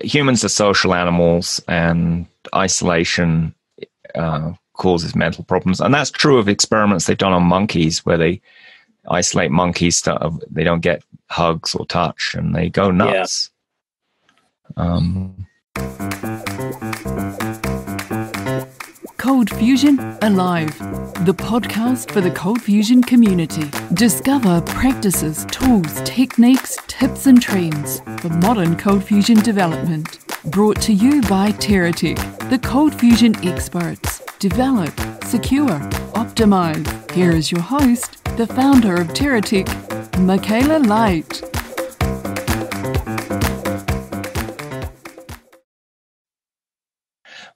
humans are social animals, and isolation uh, causes mental problems, and that's true of experiments they've done on monkeys, where they isolate monkeys, to, they don't get hugs or touch, and they go nuts. Yeah. Um, Cold Fusion Alive, the podcast for the Cold Fusion community. Discover practices, tools, techniques, tips, and trends for modern Cold Fusion development. Brought to you by TeraTech, the Cold Fusion experts. Develop, secure, optimize. Here is your host, the founder of TeraTech, Michaela Light.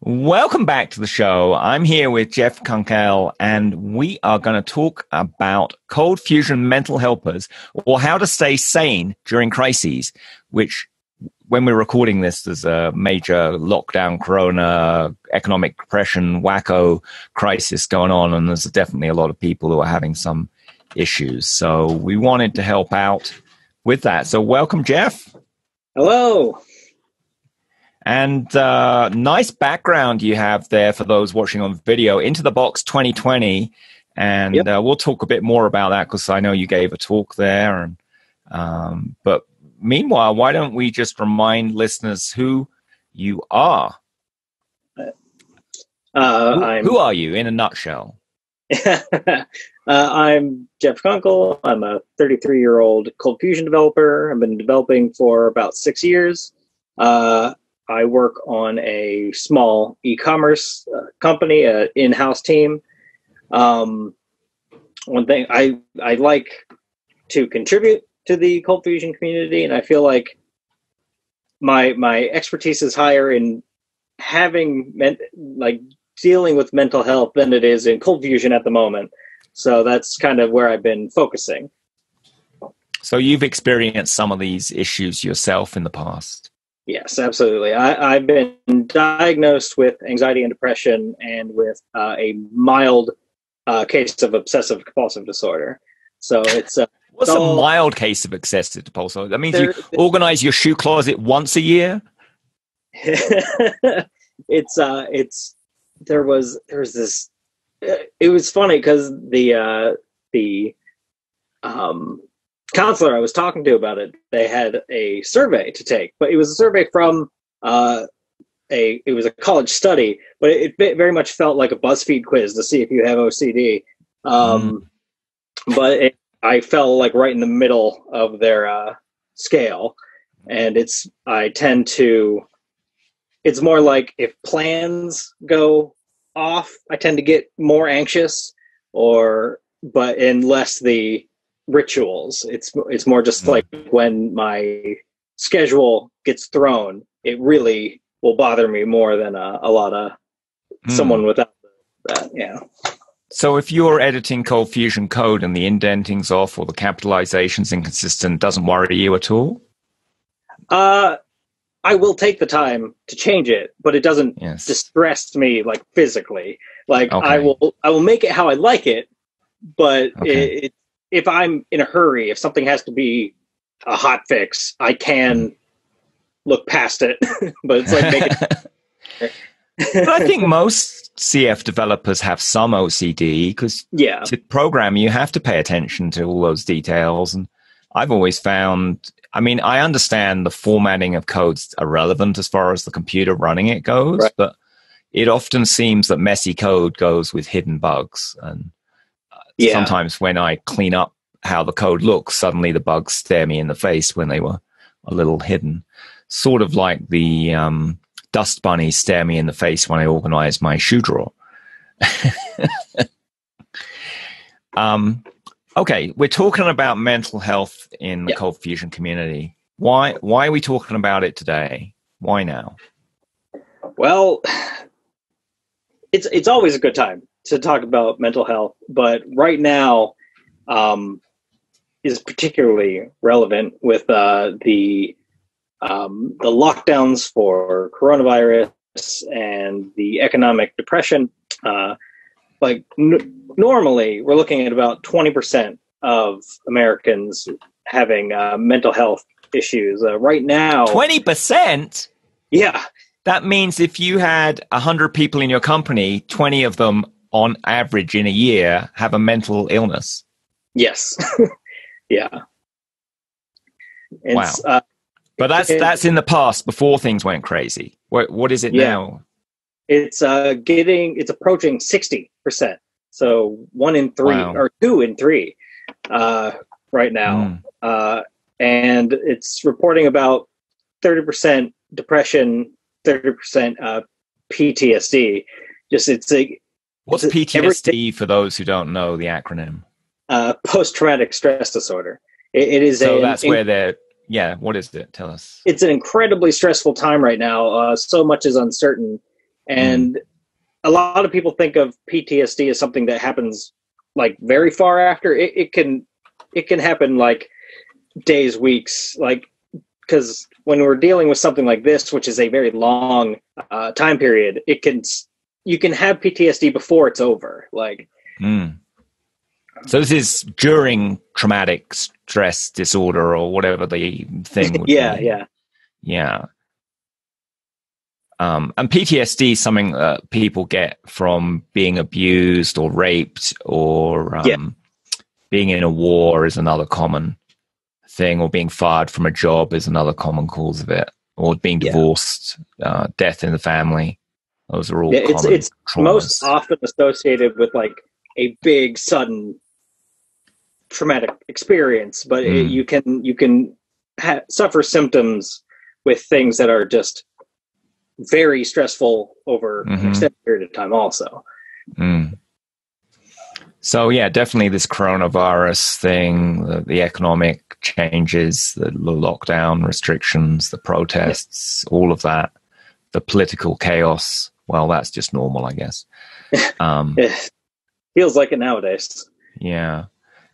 Welcome back to the show. I'm here with Jeff Kunkel, and we are going to talk about cold fusion mental helpers or how to stay sane during crises, which when we're recording this, there's a major lockdown, corona, economic depression, wacko crisis going on, and there's definitely a lot of people who are having some issues. So we wanted to help out with that. So welcome, Jeff. Hello. And uh, nice background you have there for those watching on video. Into the Box 2020. And yep. uh, we'll talk a bit more about that because I know you gave a talk there. And um, But meanwhile, why don't we just remind listeners who you are? Uh, who, who, are you in a nutshell? uh, I'm Jeff Kunkel. I'm a 33 year old cold fusion developer. I've been developing for about six years. Uh, I work on a small e-commerce uh, company, an in-house team. Um, one thing I I like to contribute to the cold fusion community, and I feel like my my expertise is higher in having meant like dealing with mental health than it is in cold fusion at the moment. So that's kind of where I've been focusing. So you've experienced some of these issues yourself in the past. Yes, absolutely. I, have been diagnosed with anxiety and depression and with uh, a mild uh, case of obsessive compulsive disorder. So it's. Uh, What's a mild case of obsessive compulsive? That means there, you organize your shoe closet once a year. it's uh, it's there was there was this. Uh, it was funny because the uh, the um counselor I was talking to about it, they had a survey to take, but it was a survey from uh, a it was a college study, but it, it, very much felt like a BuzzFeed quiz to see if you have OCD. Um, mm. But it, I fell like right in the middle of their uh, scale, and it's I tend to. It's more like if plans go off, I tend to get more anxious, or but unless the rituals. It's it's more just mm. like when my schedule gets thrown, it really will bother me more than a, a lot of mm. someone without that. Yeah. So if you're editing Cold Fusion code and the indenting's off or the capitalization's inconsistent, doesn't worry you at all? Uh, I will take the time to change it, but it doesn't yes. distress me like physically. Like okay. I will, I will make it how I like it, but okay. it, if I'm in a hurry, if something has to be a hot fix, I can hmm. look past it. but it's like make it. but I think most CF developers have some OCD because yeah. to program you have to pay attention to all those details. And I've always found, I mean, I understand the formatting of codes are relevant as far as the computer running it goes, right. but it often seems that messy code goes with hidden bugs and yeah. sometimes when I clean up how the code looks, suddenly the bugs stare me in the face when they were a little hidden. Sort of like the um, dust bunnies stare me in the face when I organize my shoe drawer. um, okay, we're talking about mental health in the yeah. cold fusion community. Why? Why are we talking about it today? Why now? Well, it's it's always a good time to talk about mental health, but right now um, is particularly relevant with uh, the um, the lockdowns for coronavirus and the economic depression. Uh, like n- normally, we're looking at about twenty percent of Americans having uh, mental health issues. Uh, right now, twenty percent. Yeah, that means if you had hundred people in your company, twenty of them, on average, in a year, have a mental illness. Yes. yeah. It's, wow. Uh, but that's that's in the past before things went crazy. What what is it yeah. now? It's uh getting it's approaching sixty percent. So one in three wow. or two in three uh right now. Mm. Uh and it's reporting about thirty percent depression, thirty percent uh PTSD. Just it's a What's PTSD for those who don't know the acronym? Uh, post traumatic stress disorder. it, it is so a, that's where they're yeah, what is it? Tell us. It's an incredibly stressful time right now. Uh, so much is uncertain, and mm. a lot of people think of PTSD as something that happens like very far after. It, it can it can happen like days, weeks, like because when we're dealing with something like this, which is a very long uh, time period, it can you can have PTSD before it's over. Like. Mm. So this is during traumatic stress disorder or whatever the thing would yeah, be. Yeah, yeah. Um, and PTSD is something that people get from being abused or raped or um, yeah. being in a war is another common thing, or being fired from a job is another common cause of it, or being divorced, yeah. uh, death in the family. Those are all yeah, it's it's traumas. most often associated with like a big sudden traumatic experience, but mm. it, hmm. you can you can ha- suffer symptoms with things that are just very stressful over mm-hmm. an extended period of time. Also. Mm. So yeah, definitely this coronavirus thing, the, the economic changes, the, the, lockdown restrictions, the protests, yeah. all of that, the political chaos. Well, that's just normal, I guess. Um, feels like it nowadays. Yeah.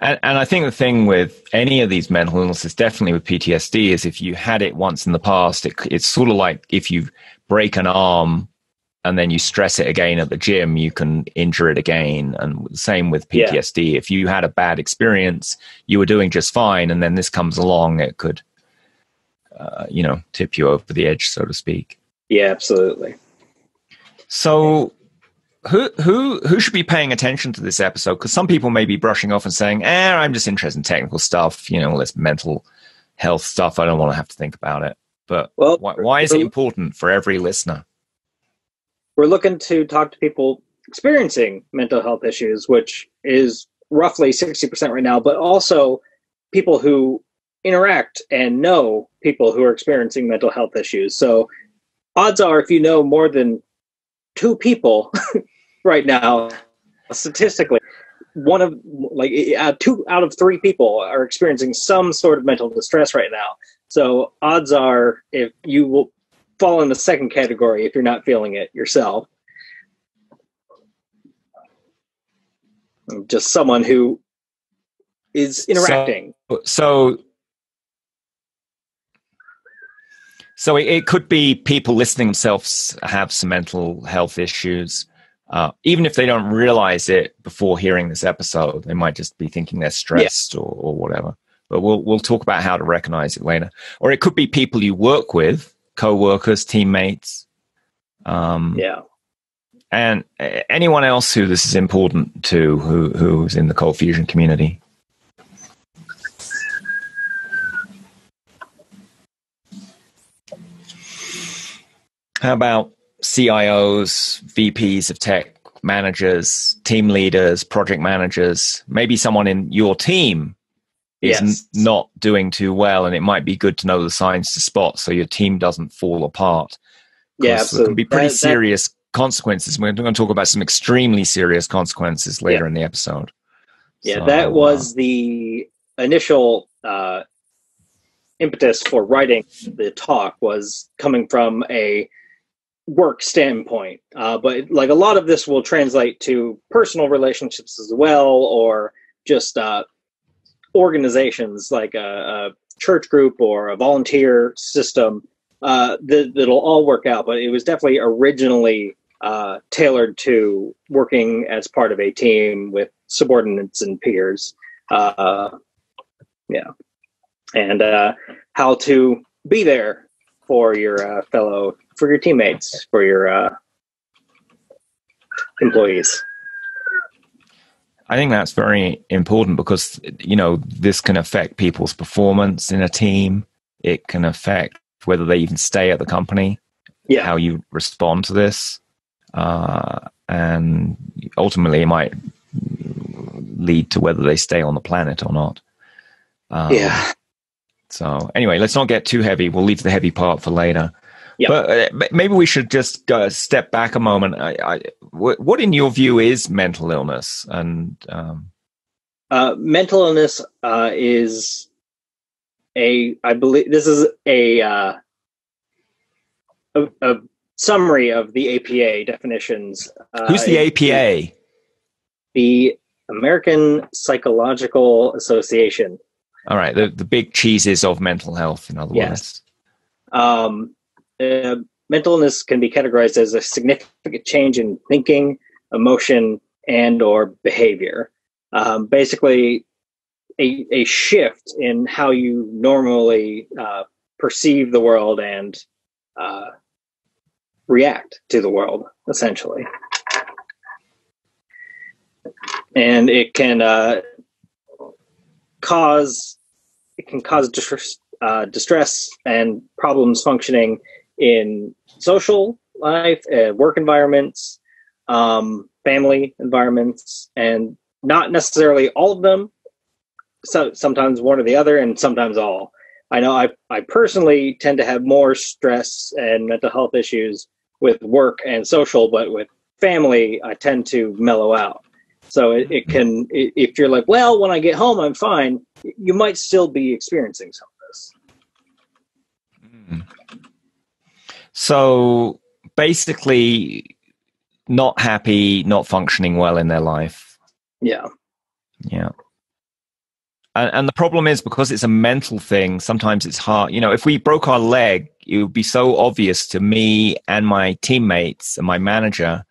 And, and I think the thing with any of these mental illnesses, definitely with PTSD, is if you had it once in the past, it, it's sort of like if you break an arm and then you stress it again at the gym, you can injure it again. And same with PTSD. Yeah. If you had a bad experience, you were doing just fine, and then this comes along, it could, uh, you know, tip you over the edge, so to speak. Yeah, absolutely. So who who who should be paying attention to this episode? Because some people may be brushing off and saying, "Eh, I'm just interested in technical stuff. You know, all this mental health stuff. I don't want to have to think about it." But well, why, why is it important for every listener? We're looking to talk to people experiencing mental health issues, which is roughly 60% right now, but also people who interact and know people who are experiencing mental health issues. So, odds are, if you know more than two people right now, statistically, one of like uh, two out of three people are experiencing some sort of mental distress right now. So odds are, if you will fall in the second category, if you're not feeling it yourself, just someone who is interacting. So, so So it, it, could be people listening themselves have some mental health issues. Uh, even if they don't realize it before hearing this episode, they might just be thinking they're stressed yeah. or, or, whatever. But we'll we'll talk about how to recognize it later. Or it could be people you work with, co-workers, teammates. Um, yeah. And anyone else who this is important to, who who's in the cold fusion community. How about CIOs, VPs of tech, managers, team leaders, project managers? Maybe someone in your team is yes. n- not doing too well, and it might be good to know the signs to spot so your team doesn't fall apart. Yeah, absolutely. There can be pretty that, serious that, consequences. We're going to talk about some extremely serious consequences later yeah. in the episode. Yeah, so, that was uh, the initial uh, impetus for writing the talk was coming from a work standpoint. Uh, but like a lot of this will translate to personal relationships as well, or just uh, organizations like a, a, church group or a volunteer system uh, that, that'll all work out. But it was definitely originally uh, tailored to working as part of a team with subordinates and peers. Uh, yeah. and uh, how to be there for your fellow, for your teammates, for your uh, employees. I think that's very important because you know this can affect people's performance in a team. It can affect whether they even stay at the company. Yeah. How you respond to this, uh, and ultimately it might lead to whether they stay on the planet or not. Um, yeah. So anyway, let's not get too heavy. We'll leave the heavy part for later. Yeah. But uh, maybe we should just uh, step back a moment. I, I, what, in your view, is mental illness? And um... uh, mental illness uh, is a, I believe, this is a, uh, a, a summary of the APA definitions. Uh, Who's the APA? The American Psychological Association. All right, the the big cheeses of mental health, in other yes. words. Um, uh, mental illness can be categorized as a significant change in thinking, emotion, and or behavior. Um, basically, a, a shift in how you normally uh, perceive the world and uh, react to the world, essentially. And it can uh, cause it can cause distress, uh, distress and problems functioning in social life, uh, work environments, um, family environments, and not necessarily all of them. So sometimes one or the other, and sometimes all. I know I I personally tend to have more stress and mental health issues with work and social, but with family, I tend to mellow out. So it, it can, if you're like, well, when I get home, I'm fine, you might still be experiencing some of this. Mm. So basically, not happy, not functioning well in their life. Yeah. Yeah. And, and the problem is because it's a mental thing, sometimes it's hard. You know, if we broke our leg, it would be so obvious to me and my teammates and my manager.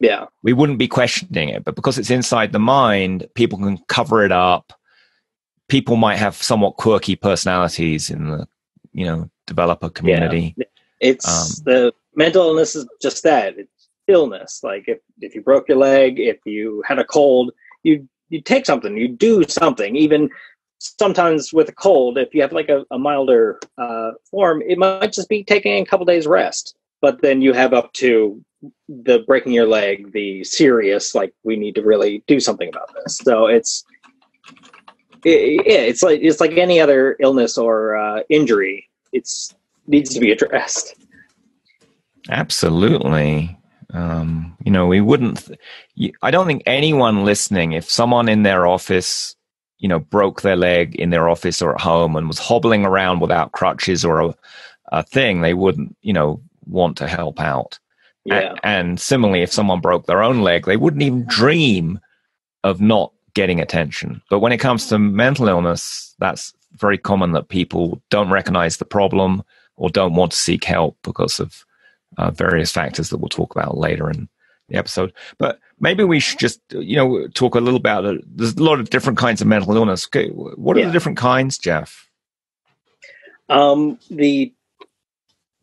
Yeah. We wouldn't be questioning it. But because it's inside the mind, people can cover it up. People might have somewhat quirky personalities in the, you know, developer community. Yeah. It's um, the mental illness is just that. It's illness. Like if, if you broke your leg, if you had a cold, you you take something, you do something. Even sometimes with a cold, if you have like a, a milder uh, form, it might just be taking a couple days rest. But then you have up to the breaking your leg, the serious, like we need to really do something about this. So it's it, yeah, it's like it's like any other illness or uh, injury. It's needs to be addressed. Absolutely. Um, you know, we wouldn't, I don't think anyone listening, if someone in their office, you know, broke their leg in their office or at home and was hobbling around without crutches or a, a thing, they wouldn't, you know, want to help out. Yeah. And, and similarly, if someone broke their own leg, they wouldn't even dream of not getting attention. But when it comes to mental illness, that's very common that people don't recognize the problem or don't want to seek help because of uh, various factors that we'll talk about later in the episode. But maybe we should just, you know, talk a little about it. There's a lot of different kinds of mental illness. What are yeah. the different kinds, Jeff? Um, the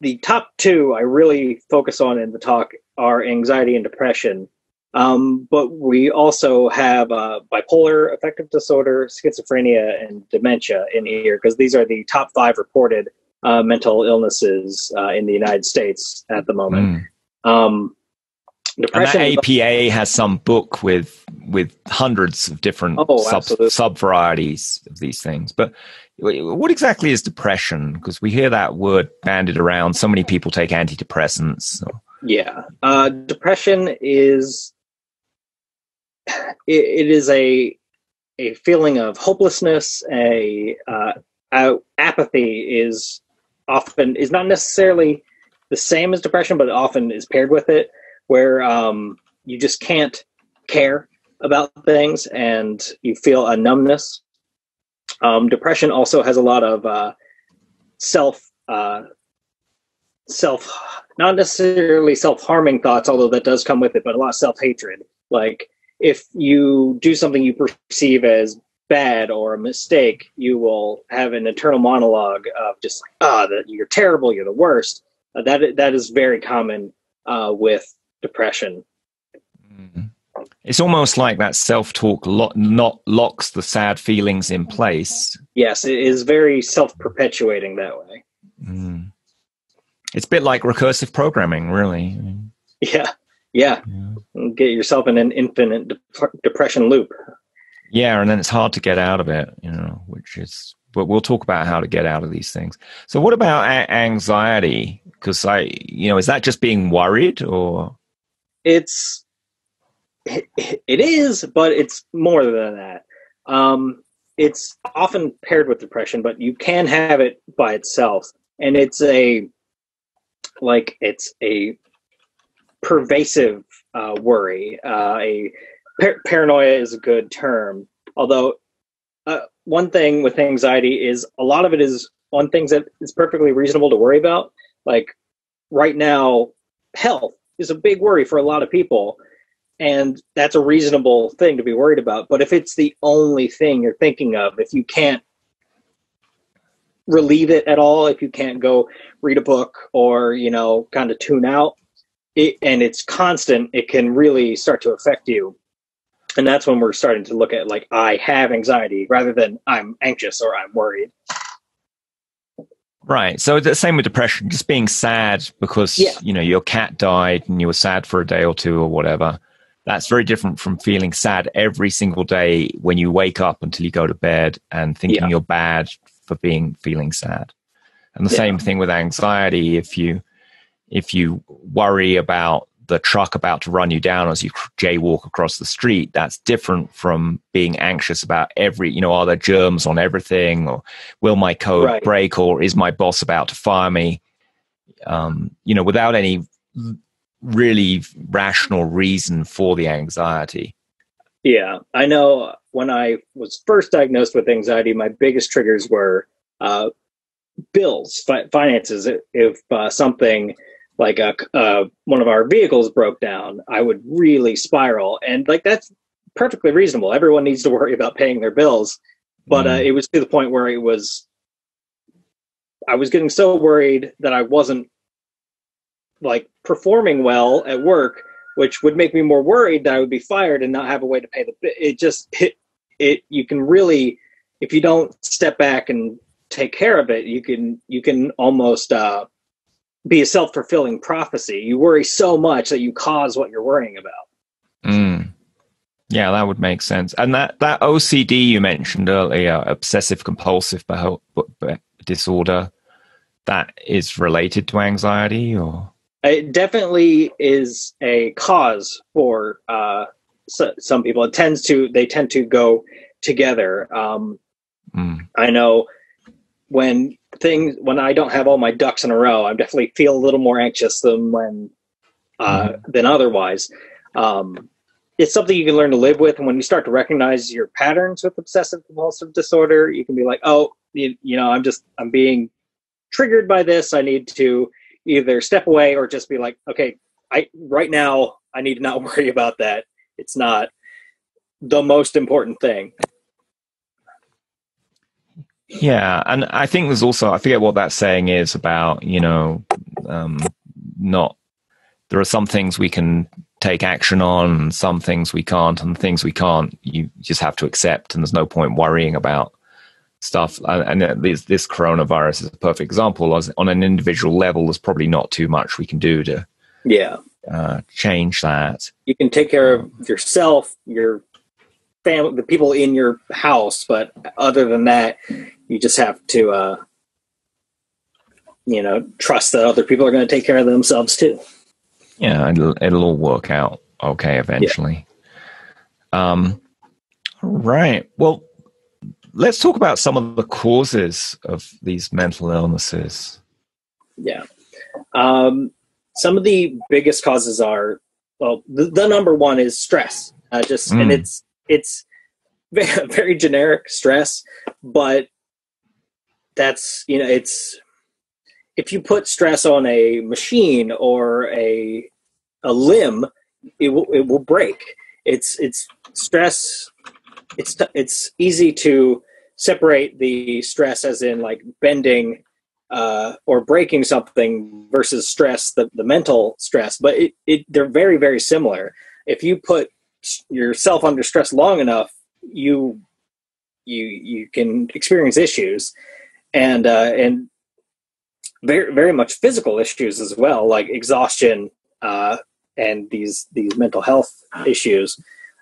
the top two I really focus on in the talk are anxiety and depression. Um, but we also have uh, bipolar affective disorder, schizophrenia, and dementia in here because these are the top five reported uh, mental illnesses uh, in the United States at the moment. Mm. Um, depression. And that APA has some book with with hundreds of different oh, sub sub varieties of these things. But what exactly is depression? Because we hear that word bandied around. So many people take antidepressants. So. Yeah, uh, depression is it, it is a a feeling of hopelessness. A uh, apathy is often is not necessarily the same as depression, but often is paired with it, where um, you just can't care about things and you feel a numbness. Um, depression also has a lot of uh, self uh, self not necessarily self harming thoughts, although that does come with it, but a lot of self hatred. Like if you do something you perceive as bad or a mistake, you will have an internal monologue of just like, ah, that you're terrible, you're the worst. Uh, that that is very common uh, with depression. Mm-hmm. It's almost like that self-talk lo- not locks the sad feelings in place. Yes, it is very self-perpetuating that way. Mm. It's a bit like recursive programming, really. Yeah, yeah. yeah. Get yourself in an infinite de- depression loop. Yeah, and then it's hard to get out of it, you know, which is. But we'll talk about how to get out of these things. So, what about a- anxiety? Because I, you know, is that just being worried, or it's it, it is, but it's more than that. Um, it's often paired with depression, but you can have it by itself, and it's a like it's a pervasive uh, worry. Uh, a par- paranoia is a good term, although uh, one thing with anxiety is a lot of it is on things that is perfectly reasonable to worry about. Like right now, health is a big worry for a lot of people, and that's a reasonable thing to be worried about. But if it's the only thing you're thinking of, if you can't relieve it at all, if you can't go read a book or you know kind of tune out, it, and it's constant, it can really start to affect you. And that's when we're starting to look at like I have anxiety rather than I'm anxious or I'm worried. Right. So the same with depression, just being sad because yeah. you know your cat died and you were sad for a day or two or whatever. That's very different from feeling sad every single day when you wake up until you go to bed and thinking yeah. you're bad for being feeling sad. And the yeah. same thing with anxiety. If you if you worry about the truck about to run you down as you jaywalk across the street, that's different from being anxious about every, you know, are there germs on everything or will my code right. break or is my boss about to fire me? Um, you know, without any really rational reason for the anxiety. Yeah, I know when I was first diagnosed with anxiety, my biggest triggers were uh, bills, fi- finances. If uh, something like a uh, one of our vehicles broke down, I would really spiral, and like that's perfectly reasonable. Everyone needs to worry about paying their bills, but uh, mm. it was to the point where it was. I was getting so worried that I wasn't like performing well at work, which would make me more worried that I would be fired and not have a way to pay the. It just it it you can really if you don't step back and take care of it, you can you can almost uh, be a self fulfilling prophecy. You worry so much that you cause what you're worrying about. Mm. Yeah, that would make sense. And that, that OCD you mentioned earlier, obsessive compulsive disorder, that is related to anxiety or? It definitely is a cause for uh, so, some people. It tends to, they tend to go together. Um, mm. I know when things when I don't have all my ducks in a row, I definitely feel a little more anxious than when uh, mm-hmm. than otherwise. Um, it's something you can learn to live with, and when you start to recognize your patterns with obsessive compulsive disorder, you can be like, oh, you, you know, I'm just I'm being triggered by this. I need to either step away or just be like, okay, I right now I need to not worry about that. It's not the most important thing. Yeah, and I think there's also I forget what that saying is about. You know, um, not there are some things we can take action on, and some things we can't, and things we can't, you just have to accept, and there's no point worrying about stuff. And, and this, this coronavirus is a perfect example. As on an individual level, there's probably not too much we can do to yeah uh, change that. You can take care of yourself, your family, the people in your house, but other than that, you just have to uh, you know trust that other people are going to take care of themselves too. Yeah it'll, it'll all work out okay eventually. Yeah. um right. Well let's talk about some of the causes of these mental illnesses. Yeah. Um some of the biggest causes are well the, the number one is stress. Uh, just mm. and it's it's very, very generic stress but that's you know it's if you put stress on a machine or a a limb it will it will break it's it's stress it's it's easy to separate the stress as in like bending uh, or breaking something versus stress, the, the mental stress, but it, it they're very very similar. If you put yourself under stress long enough, you you you can experience issues, and uh, and very very much physical issues as well, like exhaustion uh, and these these mental health issues.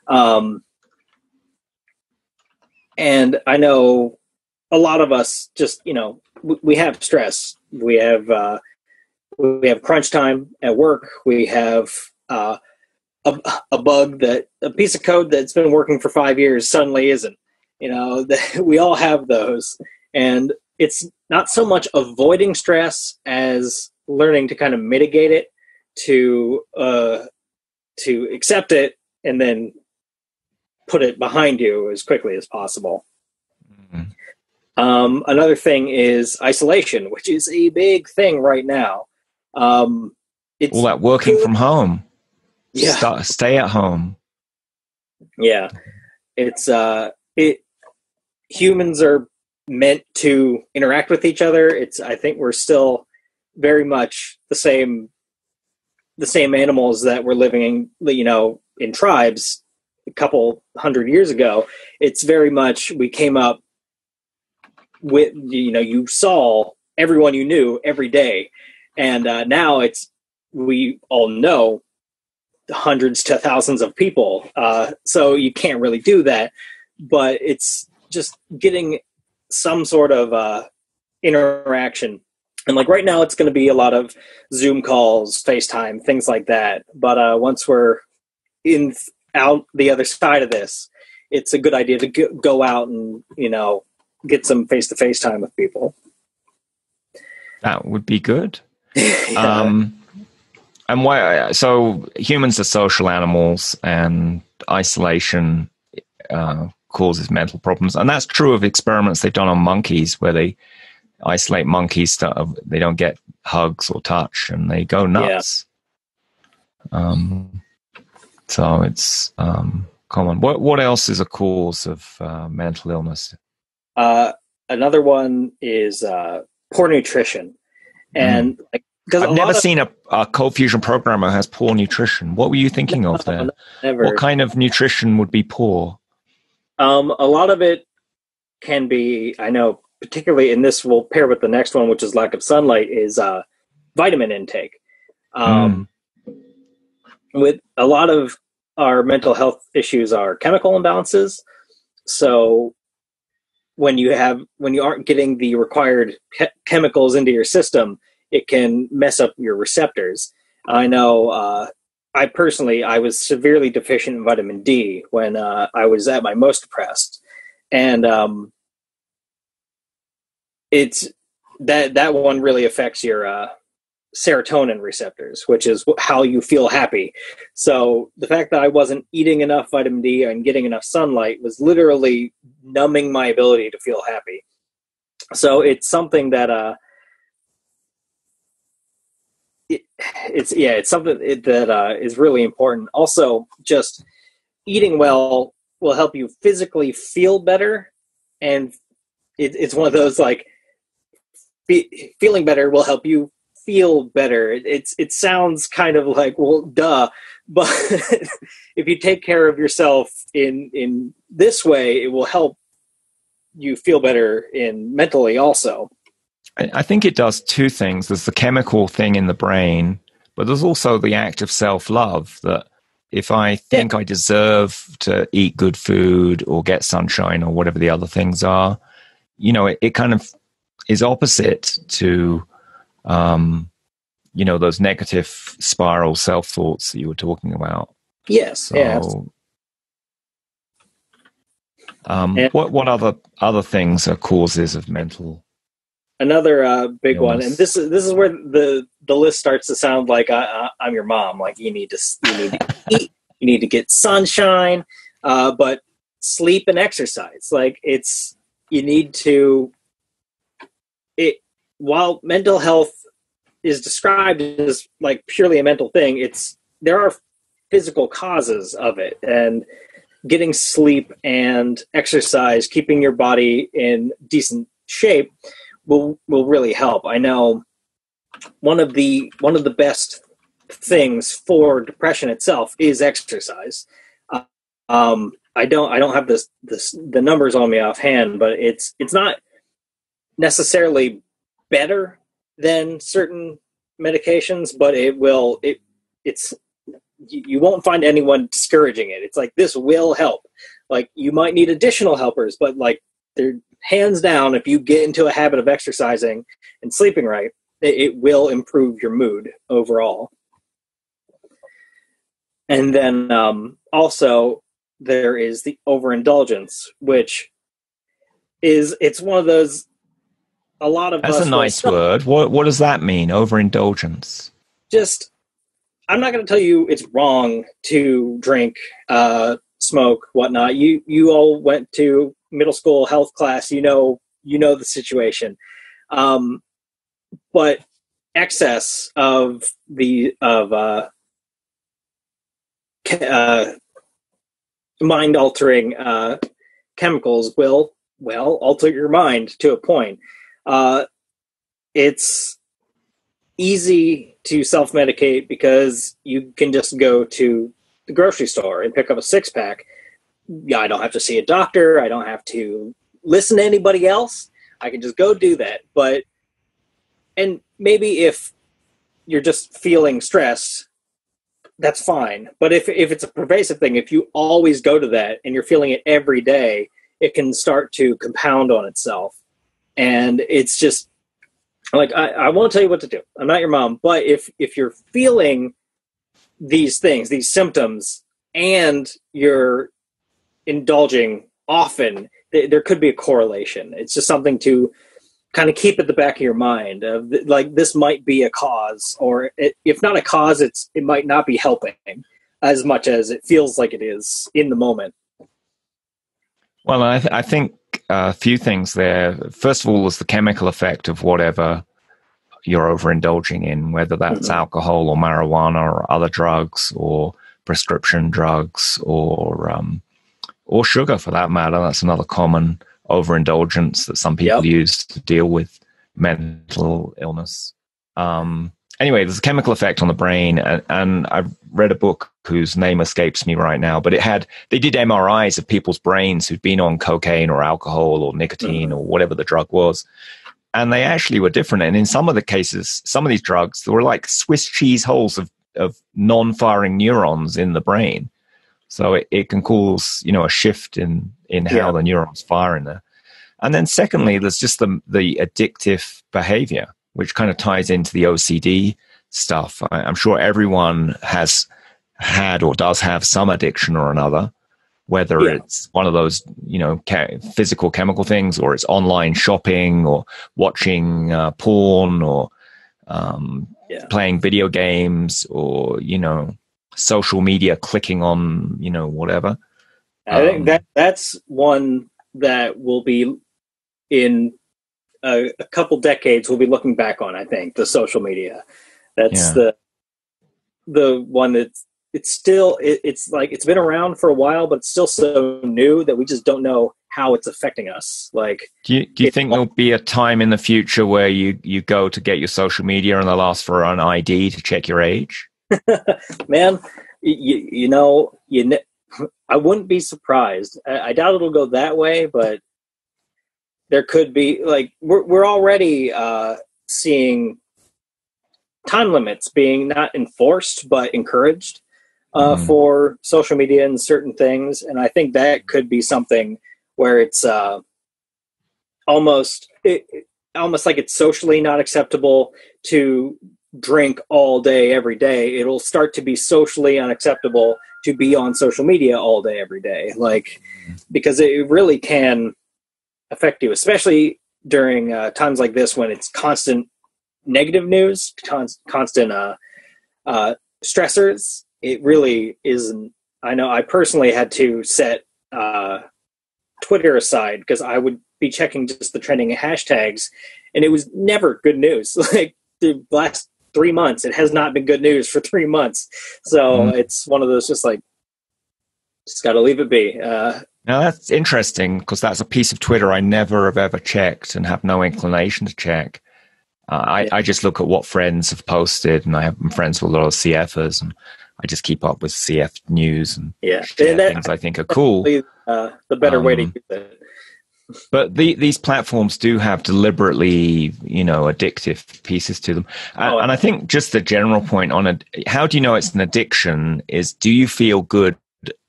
Um, and I know a lot of us just you know we have stress. We have uh, we have crunch time at work. We have uh, a, a bug that a piece of code that's been working for five years suddenly isn't. You know, we all have those, and it's not so much avoiding stress as learning to kind of mitigate it, to uh, to accept it, and then put it behind you as quickly as possible. Um, another thing is isolation, which is a big thing right now. Um, it's all that working from home. Yeah, St- stay at home. Yeah, it's uh, it. Humans are meant to interact with each other. It's I think we're still very much the same, the same animals that were living in you know in tribes a couple hundred years ago. It's very much we came up with you know you saw everyone you knew every day and uh, now it's we all know hundreds to thousands of people uh, so you can't really do that but it's just getting some sort of uh, interaction and like right now it's going to be a lot of zoom calls facetime things like that but uh, once we're in out the other side of this it's a good idea to go out and you know get some face to face time with people. That would be good. yeah. um, and why? So humans are social animals, and isolation uh, causes mental problems, and that's true of experiments they've done on monkeys, where they isolate monkeys. They don't get hugs or touch, and they go nuts. Yeah. Um, so it's um, common. What what else is a cause of uh, mental illness? Uh, another one is uh, poor nutrition, and mm. like, I've never of, seen a, a cold fusion programmer has poor nutrition. What were you thinking no, of there? Never. What kind of nutrition would be poor? Um, a lot of it can be. I know, particularly in this, will pair with the next one, which is lack of sunlight. Is uh, vitamin intake. Um, mm. With a lot of our mental health issues are chemical imbalances. So when you have when you aren't getting the required ke- chemicals into your system, it can mess up your receptors. I know. Uh, I personally, I was severely deficient in vitamin D when uh, I was at my most depressed, and um, it's that that one really affects your uh, serotonin receptors, which is how you feel happy. So the fact that I wasn't eating enough vitamin D and getting enough sunlight was literally numbing my ability to feel happy. So it's something that uh it, it's yeah, it's something that uh, is really important. Also, just eating well will help you physically feel better, and it, it's one of those like be, feeling better will help you feel better. It, it's it sounds kind of like well, duh, but if you take care of yourself in in this way, it will help you feel better in mentally also. I think it does two things. There's the chemical thing in the brain, but there's also the act of self love that if I think. I deserve to eat good food or get sunshine or whatever the other things are, you know, it, it kind of is opposite to um, you know, those negative spiral self thoughts that you were talking about. Yes. So, yeah. Um. What what other other things are causes of mental? Another uh, big one, and this is this is where the the list starts to sound like I, am your mom. Like you need to you need to eat, you need to get sunshine, uh, but sleep and exercise. Like it's you need to it while mental health is described as like purely a mental thing, it's there are physical causes of it, and getting sleep and exercise, keeping your body in decent shape will will really help. I know one of the one of the best things for depression itself is exercise. Uh, um, I don't I don't have this this the numbers on me offhand, but it's it's not necessarily better than certain medications, but it will it it's you won't find anyone discouraging it. It's like this will help. Like you might need additional helpers, but like they're hands down if you get into a habit of exercising and sleeping right, it, it will improve your mood overall. And then um, also there is the overindulgence, which is it's one of those a lot of that's a nice word. What what does that mean? Overindulgence. Just, I'm not going to tell you it's wrong to drink, uh, smoke, whatnot. You you all went to middle school health class. You know you know the situation, um, but excess of the of uh, uh, mind altering uh, chemicals will well alter your mind to a point uh, it's easy to self medicate because you can just go to the grocery store and pick up a six pack. Yeah, I don't have to see a doctor. I don't have to listen to anybody else. I can just go do that. But, and maybe if you're just feeling stressed, that's fine. But if, if it's a pervasive thing, if you always go to that and you're feeling it every day, it can start to compound on itself and it's just like I, I won't tell you what to do. I'm not your mom, but if if you're feeling these things, these symptoms, and you're indulging often, th- there could be a correlation. It's just something to kind of keep at the back of your mind of like this might be a cause, or it, if not a cause, it's it might not be helping as much as it feels like it is in the moment. Well, I, th- I think a few things there. First of all, is the chemical effect of whatever you're overindulging in, whether that's mm-hmm. alcohol or marijuana or other drugs or prescription drugs or um, or sugar for that matter. That's another common overindulgence that some people yep. use to deal with mental illness. Um, anyway, there's a chemical effect on the brain, and, and I've read a book whose name escapes me right now, but it had they did MRIs of people's brains who'd been on cocaine or alcohol or nicotine mm-hmm. or whatever the drug was, and they actually were different. And in some of the cases, some of these drugs there were like Swiss cheese holes of of non-firing neurons in the brain, so it, it can cause you know a shift in in how yeah. the neurons fire in there. And then secondly, there's just the the addictive behavior which kind of ties into the OCD stuff. I, am sure everyone has had or does have some addiction or another, whether yeah. it's one of those, you know, physical chemical things or it's online shopping or watching uh, porn or um, yeah. playing video games or, you know, social media, clicking on, you know, whatever. I think um, that that's one that will be in a, a, couple decades we'll be looking back on. I think the social media. That's yeah. the the one that's it's still it, it's like it's been around for a while, but it's still so new that we just don't know how it's affecting us. Like, do you, do you think there'll be a time in the future where you you go to get your social media and they'll ask for an ID to check your age? Man, you, you know you. I wouldn't be surprised. I, I doubt it'll go that way, but there could be like we're we're already uh, seeing time limits being not enforced but encouraged uh, mm. for social media and certain things, and I think that could be something where it's uh, almost it, almost like it's socially not acceptable to drink all day every day. It'll start to be socially unacceptable to be on social media all day every day, like mm. because it really can affect you, especially during uh, times like this when it's constant negative news, con- constant uh, uh, stressors. It really is. I know I personally had to set uh, Twitter aside because I would be checking just the trending hashtags, and it was never good news. like the last three months, it has not been good news for three months. So mm-hmm. it's one of those just like just got to leave it be. Uh, now that's interesting because that's a piece of Twitter I never have ever checked and have no inclination to check. Uh, I, yeah. I just look at what friends have posted, and I have friends with a lot of CFers, and I just keep up with CF news and yeah, and that, things I think are cool. Uh, the better um, way to um, use it. But the, these platforms do have deliberately, you know, addictive pieces to them. And, oh, and I think just the general point on it, how do you know it's an addiction is do you feel good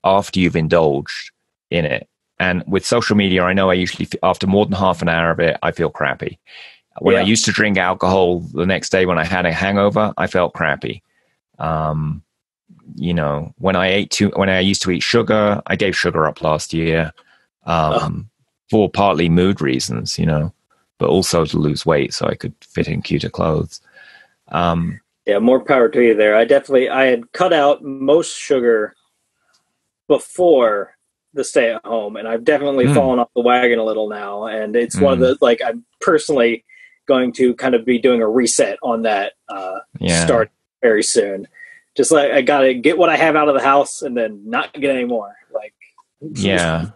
after you've indulged in it? And with social media, I know I usually, after more than half an hour of it, I feel crappy. When yeah. I used to drink alcohol the next day when I had a hangover, I felt crappy. Um, you know, when I ate too, when I used to eat sugar, I gave sugar up last year. Um, for partly mood reasons, you know, but also to lose weight so I could fit in cuter clothes. Um, yeah, more power to you there. I definitely I had cut out most sugar before the stay at home, and I've definitely mm. fallen off the wagon a little now. And it's mm. one of hmm. the like I'm personally going to kind of be doing a reset on that uh, yeah. start very soon. Just like I got to get what I have out of the house, and then not get any more. Like yeah.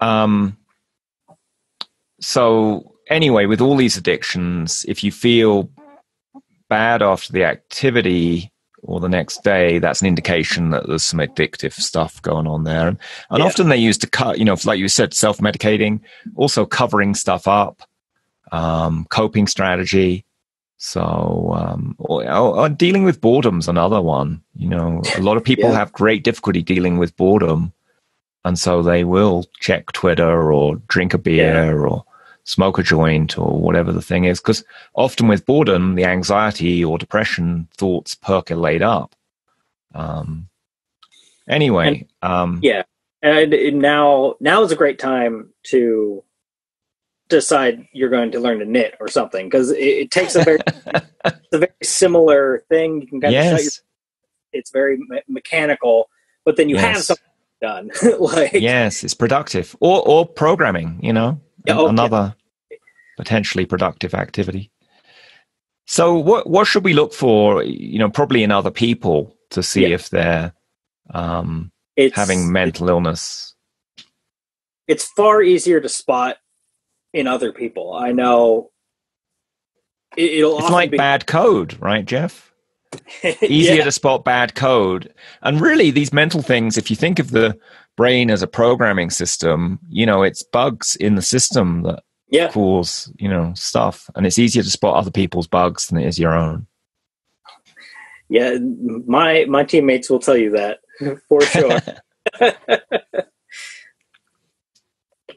Um, so anyway, with all these addictions, if you feel bad after the activity or the next day, that's an indication that there's some addictive stuff going on there. And, and yeah. often they use to cut, you know, like you said, self medicating, also covering stuff up, um, coping strategy. So, um, or, or dealing with boredom's another one. You know, a lot of people yeah. have great difficulty dealing with boredom. And so they will check Twitter or drink a beer yeah. or smoke a joint or whatever the thing is. Because often with boredom, the anxiety or depression thoughts percolate up. Um, anyway, and, um, yeah, and now now is a great time to decide you're going to learn to knit or something because it, it, takes a very a very similar thing. You can kind yes. of your, it's very me- mechanical, but then you yes. have something done. like yes, it's productive or or programming. You know, yeah, okay. another potentially productive activity. So, what what should we look for? You know, probably in other people to see yeah. if they're um, having mental illness. It's far easier to spot in other people. I know. It, will It's like be- bad code, right, Jeff? Easier yeah. to spot bad code, and really, these mental things. If you think of the brain as a programming system, you know, it's bugs in the system that yeah. cause, you know, stuff. And it's easier to spot other people's bugs than it is your own. Yeah, my my teammates will tell you that for sure.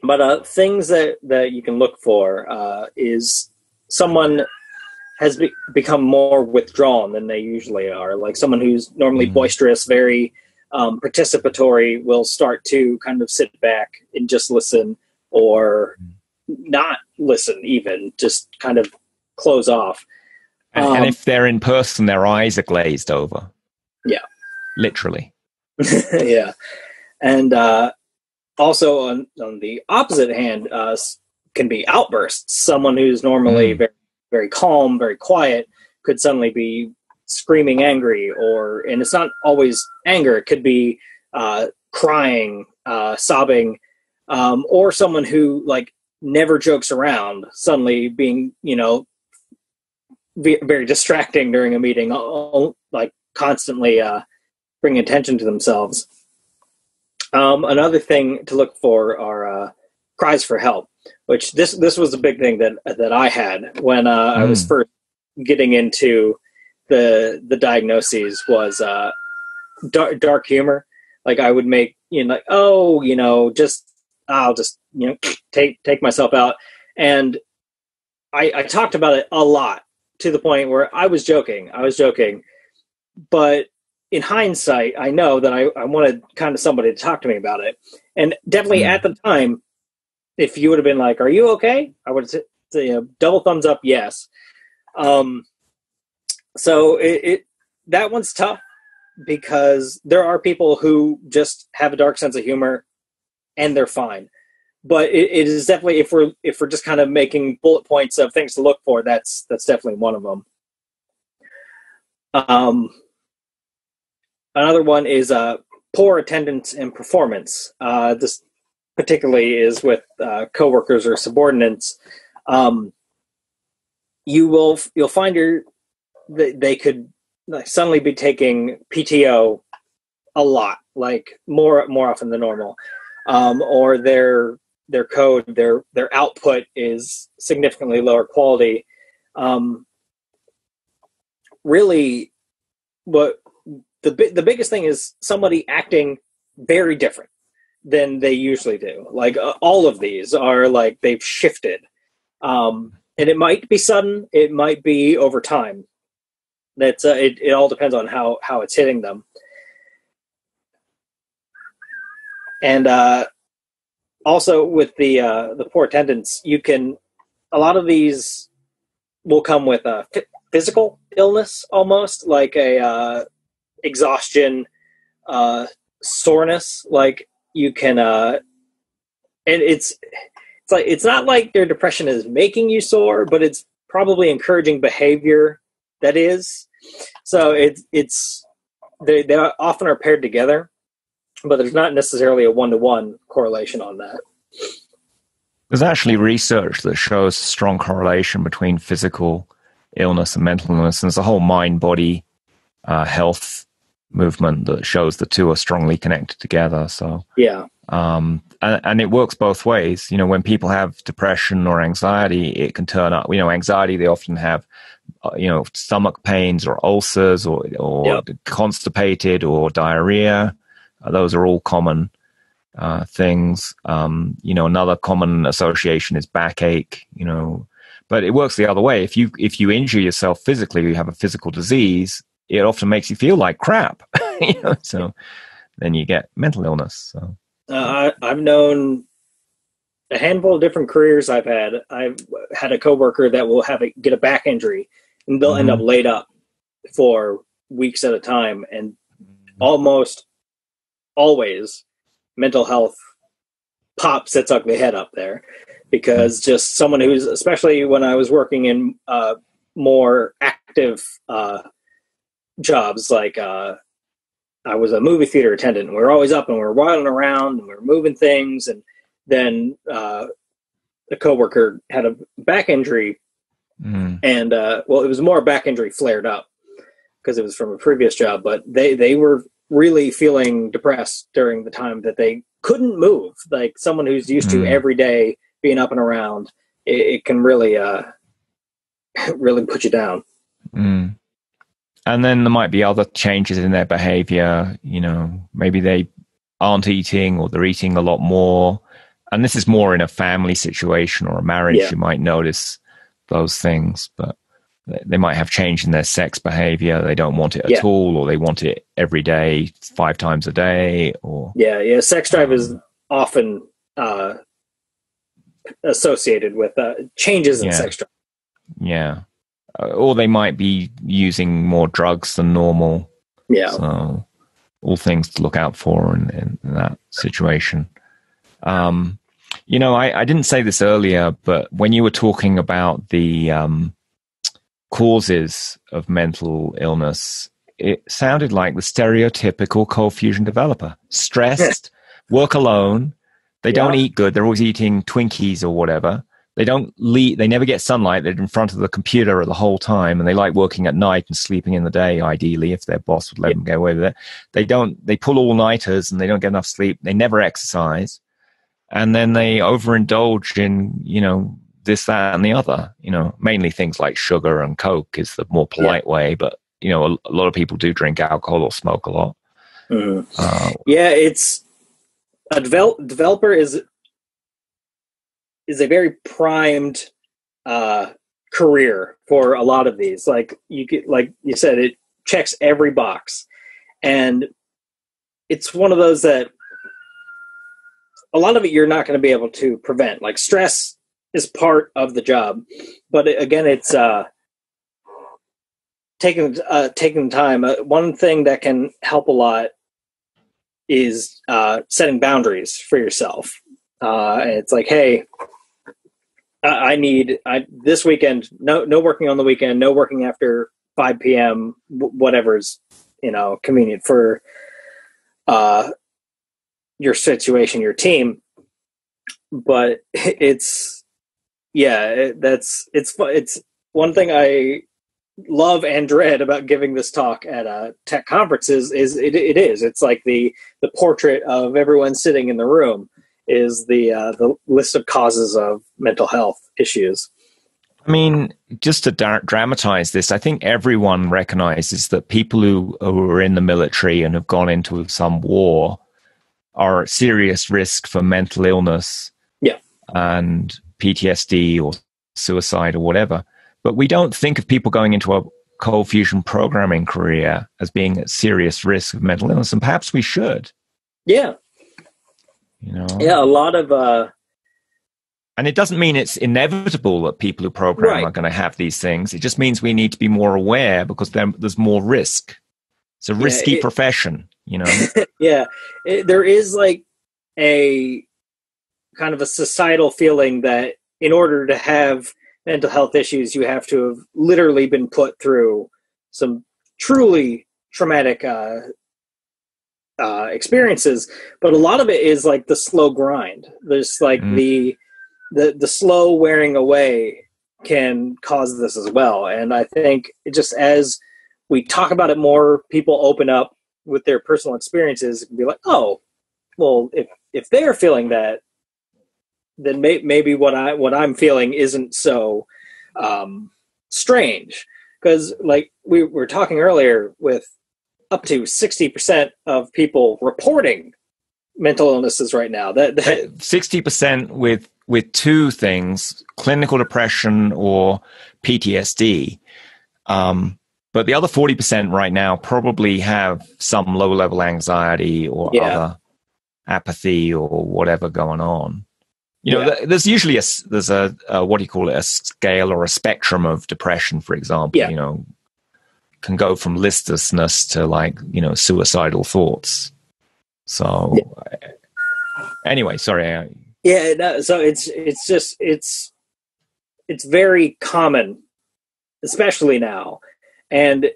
but uh, things that that you can look for uh, is someone has be- become more withdrawn than they usually are. Like someone who's normally mm boisterous, very um, participatory will start to kind of sit back and just listen or not listen even just kind of close off. And, um, and if they're in person their eyes are glazed over. Yeah. Literally. Yeah. And uh, also on, on the opposite hand uh, can be outbursts. Someone who's normally mm. very very calm very quiet could suddenly be screaming angry or and it's not always anger it could be uh, crying uh, sobbing um, or someone who like never jokes around suddenly being you know very distracting during a meeting like constantly uh, bring attention to themselves um, another thing to look for are uh, cries for help which this this was a big thing that that i had when uh, mm. i was hmm. first getting into the the diagnoses was uh, dark, dark humor like i would make you know like oh you know just I'll just you know take take myself out. And I, I talked about it a lot to the point where I was joking. I was joking, but in hindsight, I know that I, I wanted kind of somebody to talk to me about it. And definitely mm. at the time, if you would have been like, "Are you okay?" I would say, you know, double thumbs up, yes. Um, so it, it that one's tough because there are people who just have a dark sense of humor and they're fine. But it, it is definitely if we're if we're just kind of making bullet points of things to look for, that's that's definitely one of them. Um, another one is uh, poor attendance and performance. Uh, this particularly is with uh, coworkers or subordinates. Um, you will you'll find your they, they could suddenly be taking PTO a lot, like more more often than normal, um, or their their code their their output is significantly lower quality. Um, really, what the the biggest thing is somebody acting very different than they usually do. Like uh, all of these are like they've shifted, um, and it might be sudden, it might be over time. That's uh, it. It all depends on how how it's hitting them. And uh, also with the uh, the poor attendance, you can a lot of these will come with a physical illness, almost like a uh, exhaustion, uh, soreness. Like you can, uh, and it's it's like it's not like their depression is making you sore, but it's probably encouraging behavior that is. So it's it's they they often are paired together, but there's not necessarily a one to one correlation on that. There's actually research that shows strong correlation between physical illness and mental illness. And there's a whole mind body uh, health movement that shows the two are strongly connected together. So, yeah. Um, and, and, it works both ways. You know, when people have depression or anxiety, it can turn up. You know, anxiety, they often have, you know, stomach pains or ulcers or, or yep. constipated or diarrhea. Uh, those are all common uh, things. Um, you know, another common association is backache. You know, but it works the other way. If you if you injure yourself physically, you have a physical disease. It often makes you feel like crap. you know, so then you get mental illness. So uh, I, I've known a handful of different careers I've had. I've had a coworker that will have a, get a back injury, and they'll mm-hmm. end up laid up for weeks at a time, and mm-hmm. almost always mental health pops its ugly head up there because just someone who's especially when I was working in uh, more active uh, jobs like uh, I was a movie theater attendant and we were always up and we were riding around and we were moving things and then uh, a coworker had a back injury mm. and uh, well it was more back injury flared up because it was from a previous job but they they were really feeling depressed during the time that they couldn't move like someone who's used mm. to every day being up and around, it, it can really uh, really put you down. Mm. And then there might be other changes in their behavior. You know, maybe they aren't eating or they're eating a lot more. And this is more in a family situation or a marriage. Yeah. You might notice those things, but they might have change in their sex behavior. They don't want it at yeah. all, or they want it every day, five times a day, or yeah, yeah. Sex drive is often uh, associated with uh, changes in yeah. sex drive. Yeah, uh, or they might be using more drugs than normal. Yeah. So all things to look out for in, in that situation. Um, you know, I, I, didn't say this earlier, but when you were talking about the um, causes of mental illness, it sounded like the stereotypical ColdFusion developer stressed, work alone, they don't eat good. They're always eating Twinkies or whatever. They don't leave, they never get sunlight. They're in front of the computer the whole time and they like working at night and sleeping in the day, ideally, if their boss would let them get away with it. They don't, they pull all nighters and they don't get enough sleep. They never exercise. And then they overindulge in, you know, this, that, and the other, you know, mainly things like sugar and Coke is the more polite yeah. way. But, you know, a, a, lot of people do drink alcohol or smoke a lot. Mm. Uh, yeah, it's, a develop, developer is is a very primed uh, career for a lot of these. Like you get, like you said, it checks every box, and it's one of those that a lot of it you're not going to be able to prevent. Like stress is part of the job, but again, it's uh, taking uh, taking time. Uh, one thing that can help a lot is uh, setting boundaries for yourself. Uh, it's like, hey, I, I need I, this weekend. No, no working on the weekend. No working after five p.m. W- whatever's you know convenient for uh, your situation, your team. But it's yeah, that's it's it's one thing I love and dread about giving this talk at uh, tech conferences is it, it is it's like the the portrait of everyone sitting in the room is the uh, the list of causes of mental health issues. I mean, just to da- dramatize this, I think everyone recognizes that people who, who are in the military and have gone into some war are at serious risk for mental illness yeah. and PTSD or suicide or whatever. But we don't think of people going into a ColdFusion programming career as being at serious risk of mental illness, and perhaps we should. Yeah. You know. Yeah, a lot of uh and it doesn't mean it's inevitable that people who program right. are going to have these things. It just means we need to be more aware because there's more risk. It's a risky yeah, it, profession, you know. yeah, it, there is like a kind of a societal feeling that in order to have mental health issues, you have to have literally been put through some truly traumatic uh, uh, experiences. But a lot of it is like the slow grind. There's like mm. the the the slow wearing away can cause this as well. And I think just as we talk about it more, people open up with their personal experiences be like, oh, well, if if they're feeling that, then may, maybe what I what I'm feeling isn't so um, strange. Because like we were talking earlier, with up to sixty percent of people reporting mental illnesses right now, that sixty percent with with two things clinical depression or PTSD. Um, but the other 40% right now probably have some low level anxiety or yeah. other apathy or whatever going on. You know, yeah. there's usually a, there's a, a, what do you call it, a scale or a spectrum of depression, for example, yeah. you know, can go from listlessness to like, you know, suicidal thoughts. So, anyway, sorry. I, yeah, no, so it's it's just it's it's very common, especially now, and it,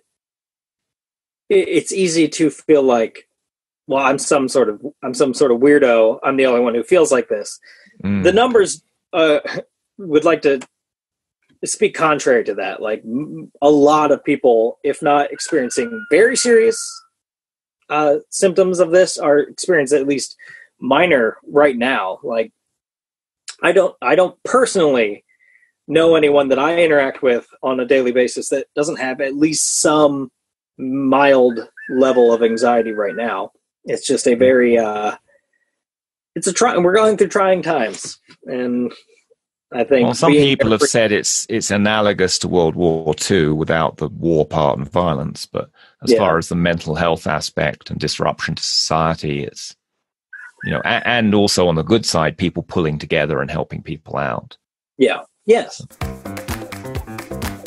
it's easy to feel like, well, I'm some sort of I'm some sort of weirdo. I'm the only one who feels like this. Mm. The numbers uh, would like to speak contrary to that. Like a lot of people, if not experiencing very serious uh, symptoms of this, are experiencing at least minor right now. Like I don't I don't personally know anyone that I interact with on a daily basis that doesn't have at least some mild level of anxiety right now. It's just a very uh it's a try we're going through trying times and I think well, some people have said it's it's analogous to World War II without the war part and violence, but as yeah. far as the mental health aspect and disruption to society, it's you know, a- and also on the good side, people pulling together and helping people out. Yeah. Yes.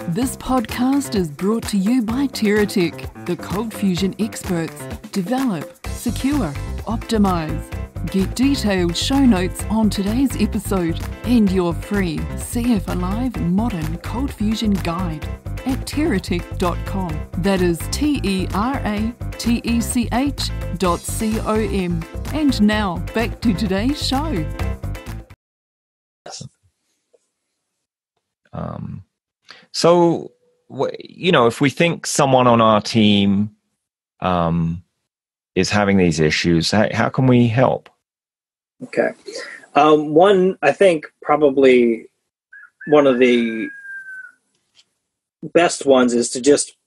This podcast is brought to you by TeraTech, the ColdFusion experts. Develop, secure, optimize. Get detailed show notes on today's episode and your free CF Alive Modern ColdFusion Guide at teratech.com. That is T E R A T E C H dot C O M. And now back to today's show. Um, so, you know, if we think someone on our team um, is having these issues, how, how can we help? Okay. Um, one, I think probably one of the best ones is to just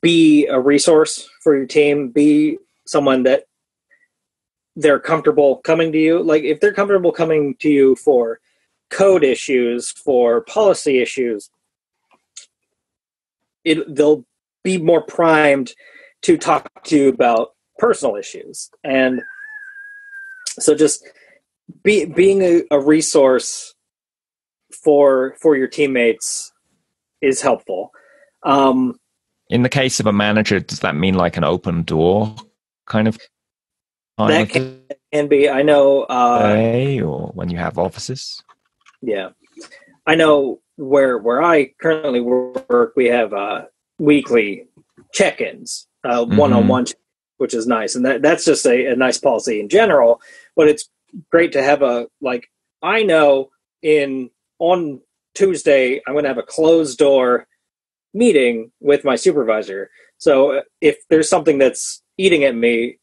be a resource for your team, be someone that they're comfortable coming to you. Like if they're comfortable coming to you for code issues, for policy issues, it they'll be more primed to talk to you about personal issues. And so just be, being a, a resource for for your teammates is helpful. Um, In the case of a manager, does that mean like an open door kind of? That can, can, be. I know. Uh, or when you have offices. Yeah, I know where where I currently work. We have uh, weekly check-ins, uh, mm-hmm. one-on-one which is nice. And that that's just a, a nice policy in general. But it's great to have a like I know in on Tuesday I'm going to have a closed door meeting with my supervisor. So uh, if there's something that's eating at me,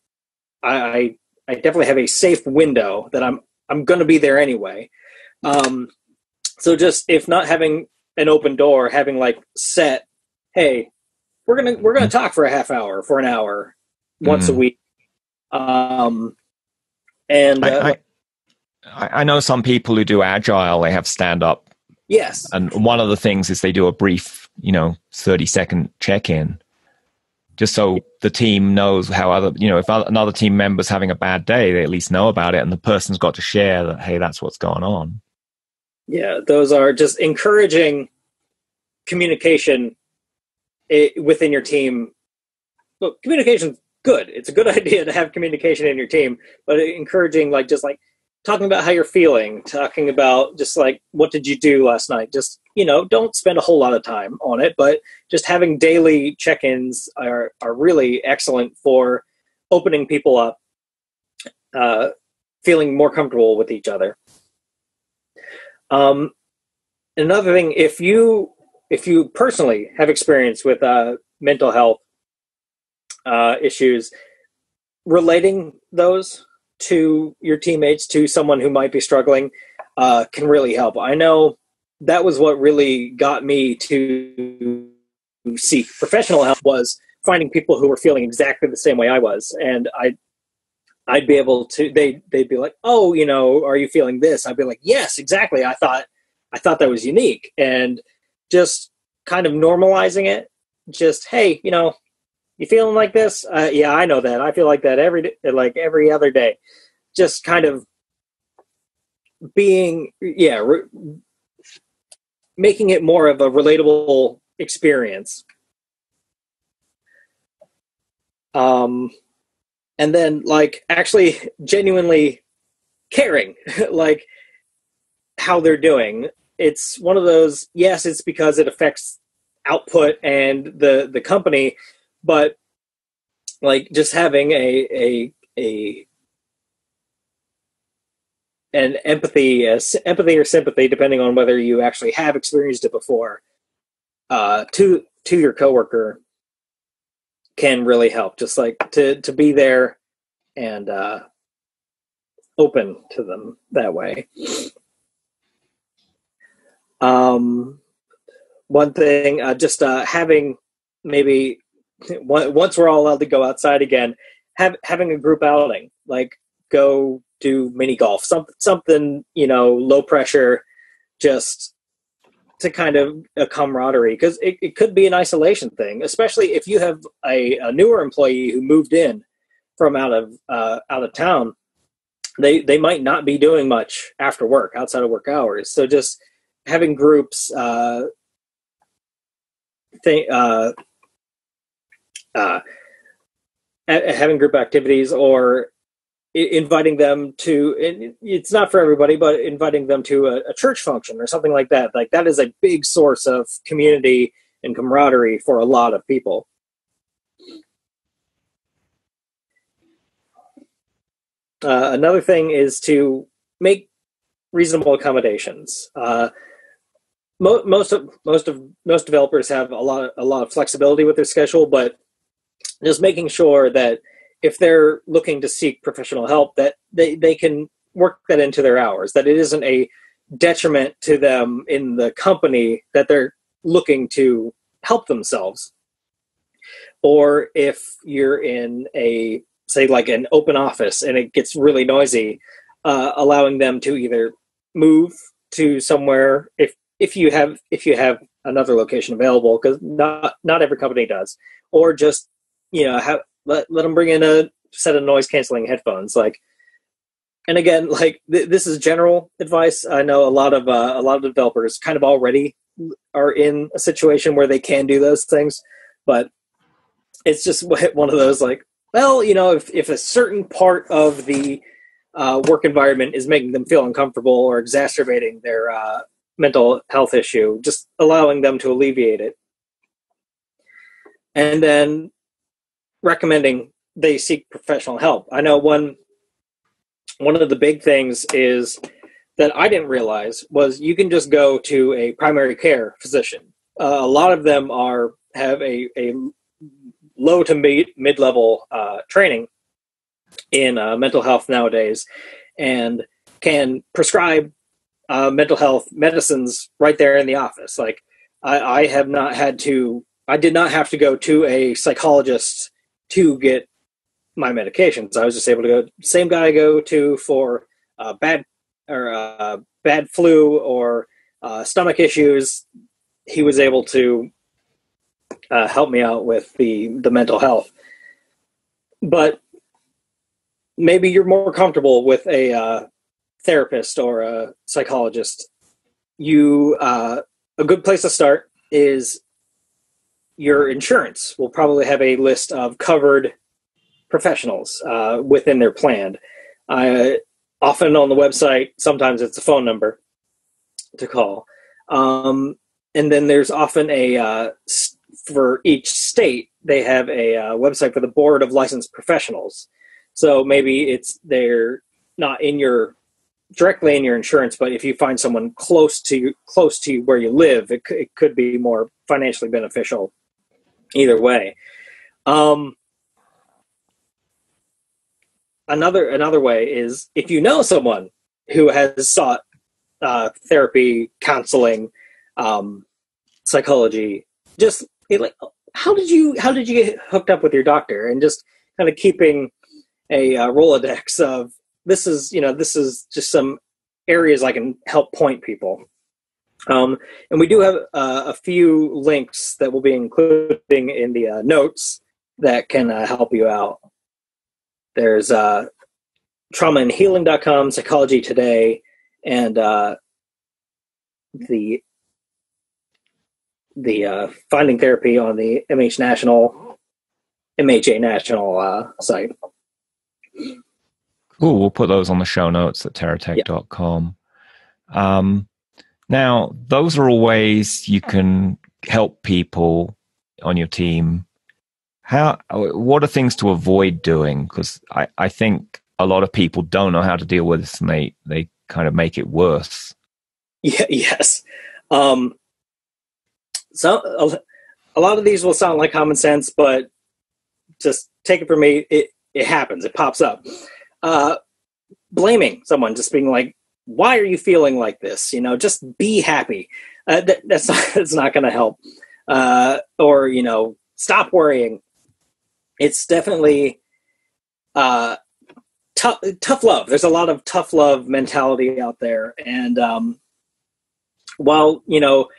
I I definitely have a safe window that I'm I'm going to be there anyway. Um, so just if not having an open door, having like set, hey, we're gonna we're gonna talk for a half hour, for an hour, once mm. a week. Um, and uh, I, I, I know some people who do agile. They have stand up. Yes. And one of the things is they do a brief, you know, thirty second check in just so the team knows how other you know if another team member's having a bad day they at least know about it and the person's got to share that hey that's what's going on yeah those are just encouraging communication eh, within your team. Look, communication's good. It's a good idea to have communication in your team but encouraging like just like talking about how you're feeling talking about just like what did you do last night? Just you know, don't spend a whole lot of time on it, but just having daily check-ins are are really excellent for opening people up, uh, feeling more comfortable with each other. Um, another thing, if you if you personally have experience with uh, mental health uh, issues, relating those to your teammates to someone who might be struggling uh, can really help. I know that was what really got me to seek professional help was finding people who were feeling exactly the same way I was, and I. I'd be able to they they'd be like, "Oh, you know, are you feeling this?" I'd be like, "Yes, exactly. I thought I thought that was unique." And just kind of normalizing it, just, "Hey, you know, you feeling like this?" Uh, yeah, I know that. I feel like that every like every other day. Just kind of being yeah, re- making it more of a relatable experience. Um, and then like actually genuinely caring, like how they're doing. It's one of those. Yes, it's because it affects output and the the company, but like just having a a a and empathy, uh, empathy or sympathy, depending on whether you actually have experienced it before, uh, to to your coworker can really help. Just like to to be there and uh, open to them that way. Um, one thing, uh, just uh, having maybe once we're all allowed to go outside again, have having a group outing, like go do mini golf, something something you know low pressure, just to kind of a camaraderie because it, it could be an isolation thing, especially if you have a, a newer employee who moved in from out of uh, out of town. They they might not be doing much after work outside of work hours, so just having groups. Uh, think uh, uh, having group activities or inviting them to it's not for everybody but inviting them to a, a, church function or something like that. Like that is a big source of community and camaraderie for a lot of people. Uh, another thing is to make reasonable accommodations. Uh, mo- most of most of most developers have a lot of, a lot of flexibility with their schedule but just making sure that if they're looking to seek professional help that they, they can work that into their hours that it isn't a detriment to them in the company that they're looking to help themselves. Or if you're in a say like an open office and it gets really noisy uh, allowing them to either move to somewhere if if you have if you have another location available because not not every company does. Or just you know have let let them bring in a set of noise canceling headphones like and again like th- this is general advice. I know a lot of uh, a lot of developers kind of already are in a situation where they can do those things but it's just one of those like well you know if, if a certain part of the uh, work environment is making them feel uncomfortable or exacerbating their uh, mental health issue just allowing them to alleviate it. And then recommending they seek professional help. I know one one of the big things is that I didn't realize was you can just go to a primary care physician. Uh, a lot of them are have a, a low to mid mid level uh, training in uh, mental health nowadays, and can prescribe uh, mental health medicines right there in the office. Like I, I have not had to, I did not have to go to a psychologist to get my medications. I was just able to go same guy I go to for uh, bad or uh, bad flu or uh, stomach issues. He was able to uh, help me out with the the mental health. But maybe you're more comfortable with a uh, therapist or a psychologist. You uh, a good place to start is your insurance will probably have a list of covered professionals uh, within their plan. Uh, often on the website, sometimes it's a phone number to call. Um, and then there's often a, uh, for each state, they have a uh, website for the Board of Licensed Professionals. So maybe it's they're not in your directly in your insurance, but if you find someone close to you, close to where you live, it, it could be more financially beneficial either way. Um, another another way is if you know someone who has sought uh, therapy, counseling, um, psychology, just like how did you how did you get hooked up with your doctor, and just kind of keeping a uh, rolodex of this is you know this is just some areas I can help point people. Um, and we do have uh, a few links that we'll be including in the uh, notes that can uh, help you out. There's uh, traumaandhealing.com, Psychology Today, and uh, the the uh, Finding Therapy on the MH National, MHA National uh, site. Cool. We'll put those on the show notes at teratech.com. Yeah. Um, now, those are all ways you can help people on your team. How what are things to avoid doing? Because I, I think a lot of people don't know how to deal with this and they they kind of make it worse. Yeah yes. Um so a, lot of these will sound like common sense but just take it from me it it happens it pops up. Uh blaming someone just being like why are you feeling like this you know just be happy uh, that, that's not that's not going to help uh or you know stop worrying it's definitely uh, tough tough love. There's a lot of tough love mentality out there, and um, while you know,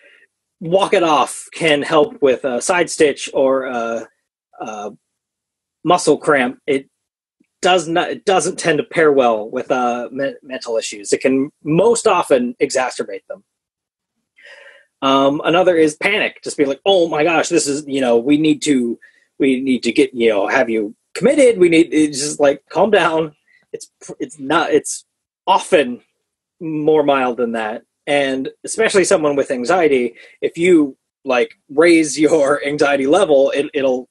walk it off can help with a side stitch or a, a muscle cramp. It does not it doesn't tend to pair well with uh, me- mental issues. It can most often exacerbate them. Um, another is panic. Just be like, oh my gosh, this is you know we need to we need to get you know have you committed we need it's just like calm down it's it's not it's often more mild than that and especially someone with anxiety if you like raise your anxiety level it, it'll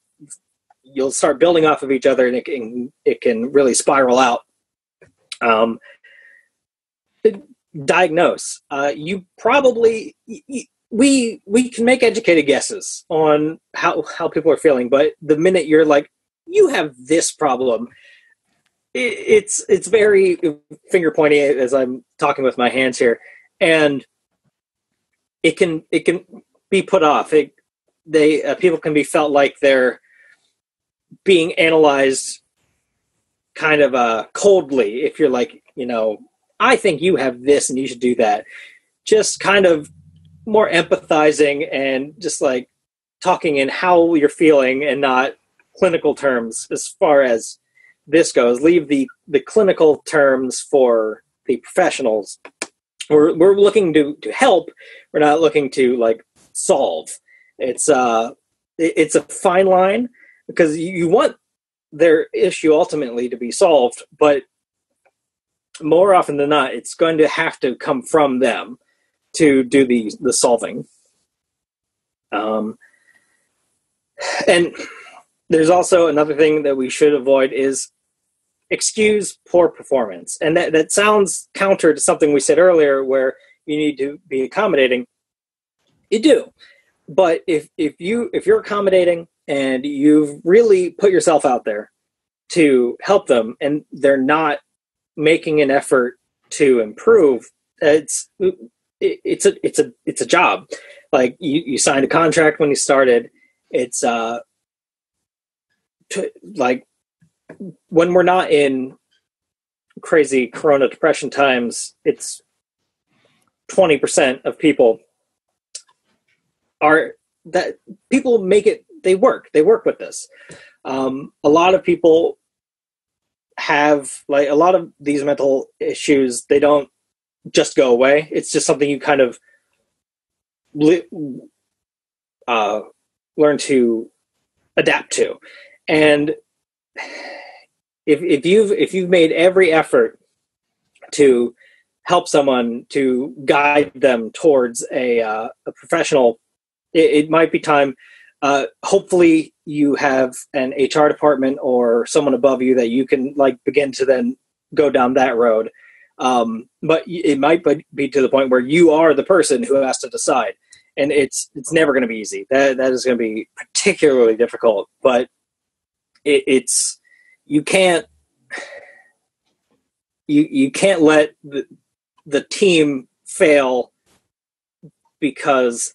you'll start building off of each other and it can it can really spiral out. Um diagnose uh you probably we we can make educated guesses on how how people are feeling but the minute you're like you have this problem it, it's it's very finger pointing as i'm talking with my hands here and it can it can be put off. It, they uh, people can be felt like they're being analyzed kind of uh coldly if you're like you know i think you have this and you should do that just kind of more empathizing and just like talking in how you're feeling and not clinical terms as far as this goes. Leave the the clinical terms for the professionals. We're we're looking to to help. We're not looking to like solve. It's uh it's a fine line because you want their issue ultimately to be solved, but more often than not, it's going to have to come from them to do the the solving. Um, and there's also another thing that we should avoid is excuse poor performance. And that, that sounds counter to something we said earlier where you need to be accommodating. You do. But if if you if you're accommodating and you've really put yourself out there to help them and they're not making an effort to improve, it's it's a it's a it's a job. Like you, you signed a contract when you started. It's uh to, like when we're not in crazy corona depression times it's 20% of people are that people make it they work they work with this um, a lot of people have like a lot of these mental issues they don't just go away it's just something you kind of li- uh, learn to adapt to and if if you've if you've made every effort to help someone to guide them towards a uh, a professional, it, it, might be time. Uh, hopefully, you have an HR department or someone above you that you can like begin to then go down that road. Um, but it might be to the point where you are the person who has to decide, and it's it's never going to be easy. That that is going to be particularly difficult. But it, it's you can't you you can't let the, the team fail because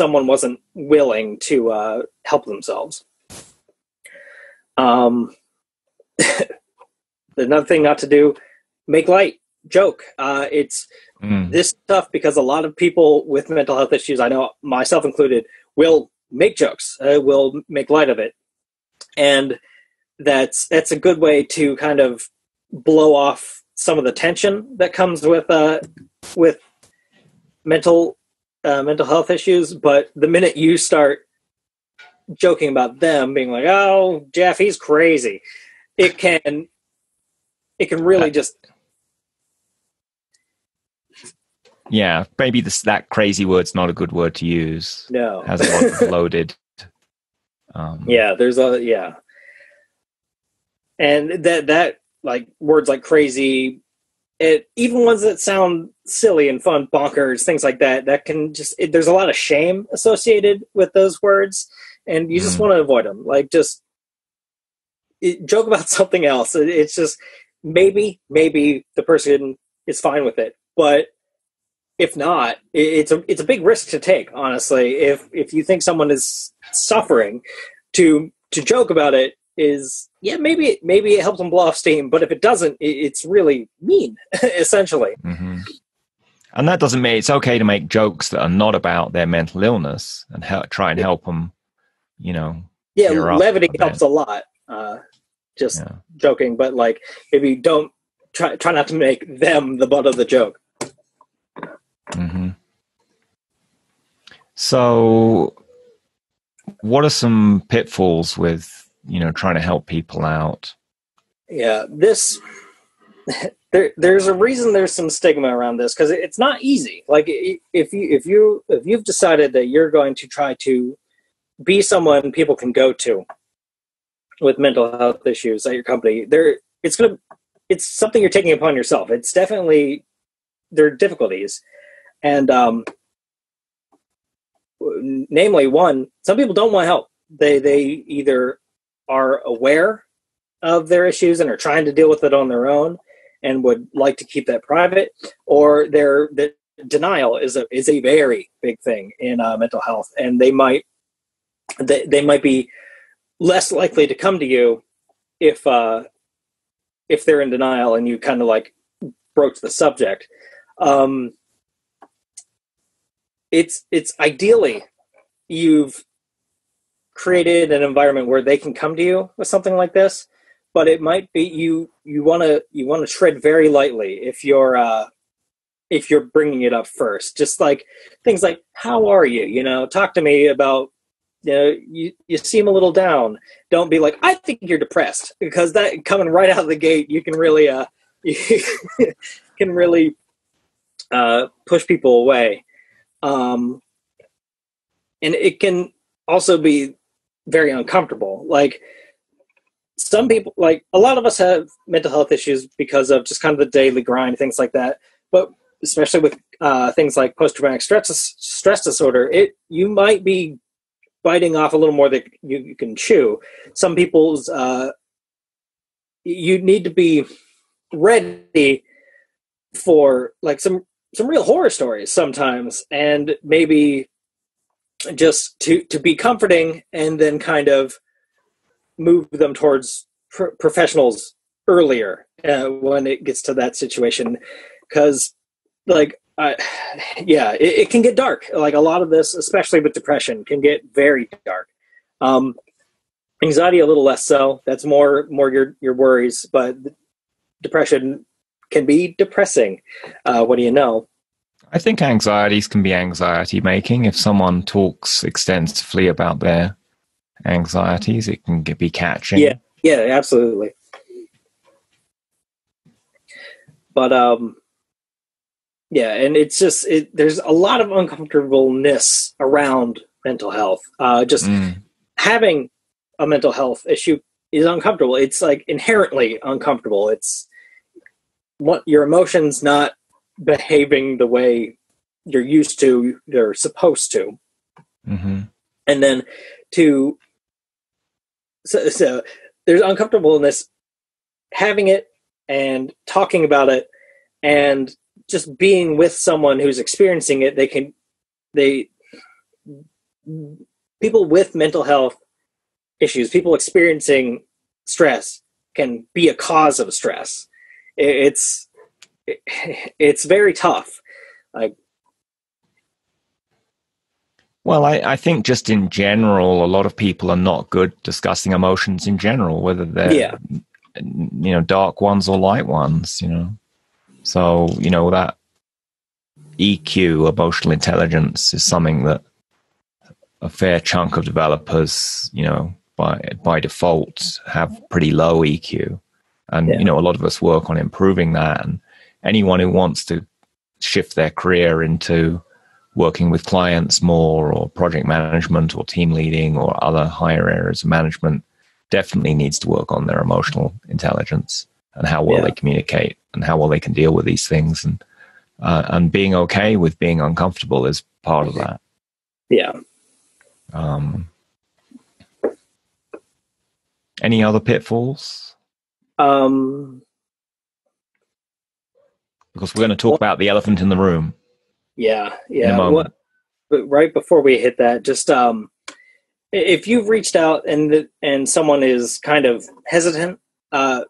someone wasn't willing to uh, help themselves. Um, another thing not to do: make light, joke. Uh, it's mm. this stuff because a lot of people with mental health issues, I know myself included, will make jokes, uh, will make light of it, and that's that's a good way to kind of blow off some of the tension that comes with uh, with mental uh, mental health issues. But the minute you start joking about them, being like, "Oh, Jeff, he's crazy," it can it can really just yeah maybe this that crazy word's not a good word to use no has a lot of loaded um, yeah there's a yeah and that that like words like crazy it even ones that sound silly and fun bonkers things like that that can just it, there's a lot of shame associated with those words and you just mm. want to avoid them like just it, joke about something else. It, it's just maybe maybe the person is fine with it but if not it's a it's a big risk to take honestly. If if you think someone is suffering to to joke about it is yeah maybe it, maybe it helps them blow off steam but if it doesn't it, it's really mean essentially mm-hmm. and that doesn't mean it's okay to make jokes that are not about their mental illness and help, try and yeah. help them you know yeah levity a helps a lot uh, just yeah. joking but like maybe don't try try not to make them the butt of the joke mm-hmm. so what are some pitfalls with you know trying to help people out. Yeah this there there's a reason there's some stigma around this because it's not easy. Like if you if you if you've decided that you're going to try to be someone people can go to with mental health issues at your company there it's gonna it's something you're taking upon yourself. It's definitely there are difficulties. And um namely one some people don't want help. They they either are aware of their issues and are trying to deal with it on their own and would like to keep that private, or their the denial is a is a very big thing in uh, mental health, and they might they, they might be less likely to come to you if uh, if they're in denial and you kind of like broach the subject. Um, it's it's ideally you've created an environment where they can come to you with something like this but it might be you you want to you want to tread very lightly if you're uh if you're bringing it up first. Just like things like how are you? You know talk to me about you know you, you seem a little down. Don't be like i think you're depressed because that coming right out of the gate you can really uh you can really uh push people away. Um and it can also be very uncomfortable. Like some people, like a lot of us have mental health issues because of just kind of the daily grind, things like that. But especially with uh, things like post traumatic stress stress disorder, it you might be biting off a little more than you, you can chew. Some people's uh, you need to be ready for like some some real horror stories sometimes and maybe just to to be comforting and then kind of move them towards pro- professionals earlier uh, when it gets to that situation. Because like yeah it, it, can get dark. Like a lot of this especially with depression can get very dark. Um, anxiety a little less so. That's more more your your worries but depression can be depressing uh, what do you know I think anxieties can be anxiety making. If someone talks extensively about their anxieties, it can be catching. Yeah, yeah, absolutely. But um, yeah, and it's just it, there's a lot of uncomfortableness around mental health. Uh, just mm. having a mental health issue is uncomfortable. It's like inherently uncomfortable. It's what your emotions not behaving the way you're used to, you're supposed to. Mm-hmm. And then to, so, so there's uncomfortableness having it and talking about it and just being with someone who's experiencing it. They can, they, people with mental health issues, people experiencing stress can be a cause of stress. It's, it's very tough. Like, well, I, I think just in general, a lot of people are not good discussing emotions in general, whether they're yeah. you know dark ones or light ones. You know, so you know that EQ, emotional intelligence, is something that a fair chunk of developers, you know, by by default, have pretty low EQ, and yeah. you know a lot of us work on improving that. And anyone who wants to shift their career into working with clients more or project management or team leading or other higher areas of management definitely needs to work on their emotional intelligence and how well yeah. they communicate and how well they can deal with these things. And uh, and being okay with being uncomfortable is part of that. Yeah. Um any other pitfalls? Um because we're going to talk about the elephant in the room. Yeah, yeah. What, but right before we hit that, just um, if you've reached out and the, and someone is kind of hesitant, uh,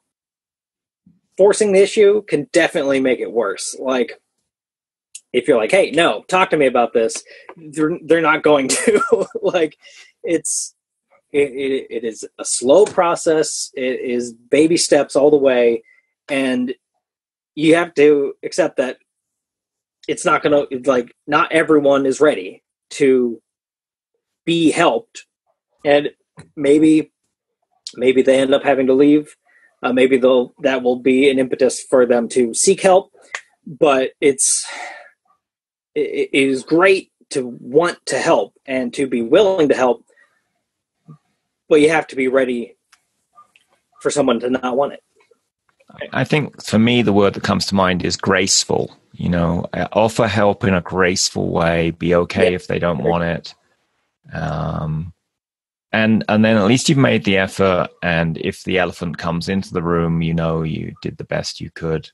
forcing the issue can definitely make it worse. Like if you're like, "Hey, no, talk to me about this," they're they're not going to. like it's it, it, it is a slow process. It is baby steps all the way, and you have to accept that it's not going to like not everyone is ready to be helped. And maybe maybe they end up having to leave. Uh, maybe they'll that will be an impetus for them to seek help. But it's it, it is great to want to help and to be willing to help but you have to be ready for someone to not want it I think for me, the word that comes to mind is graceful. You know, offer help in a graceful way. Be okay yeah. if they don't want it. Um, and and then at least you've made the effort. And if the elephant comes into the room, you know you did the best you could.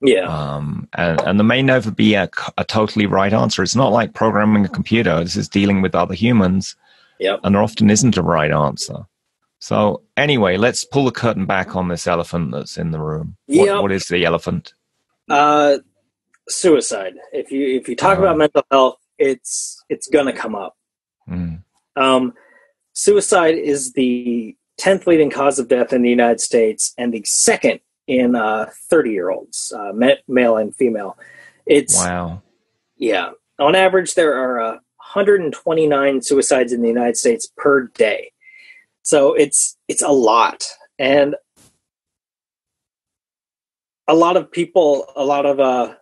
Yeah. Um, and and there may never be a, a totally right answer. It's not like programming a computer. This is dealing with other humans. Yeah. And there often isn't a right answer. So anyway, let's pull the curtain back on this elephant that's in the room. What, yep. what is the elephant? Uh, suicide. If you if you talk uh, about mental health, it's it's gonna come up. Mm. Um, suicide is the tenth leading cause of death in the United States and the second in uh, thirty year olds, uh, male and female. It's wow. Yeah, on average, there are uh, 129 suicides in the United States per day. So it's it's a lot, and a lot of people, a lot of uh,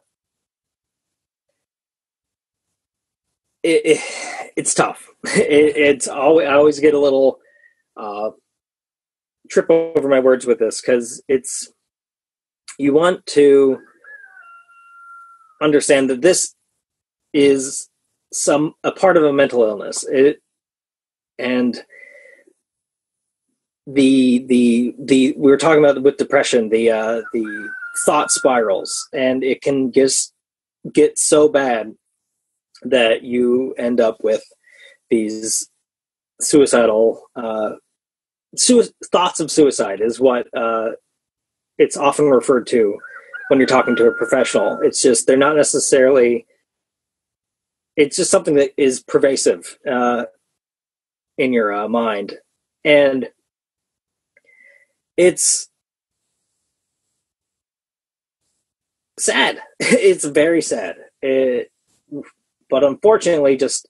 it, it it's tough. It, it's always I always get a little uh, trip over my words with this because it's you want to understand that this is some a part of a mental illness it and the the the we were talking about with depression the uh the thought spirals and it can just get so bad that you end up with these suicidal uh su- thoughts of suicide is what uh it's often referred to when you're talking to a professional. It's just they're not necessarily it's just something that is pervasive uh in your uh, mind. And it's sad. it's very sad. It, but unfortunately, just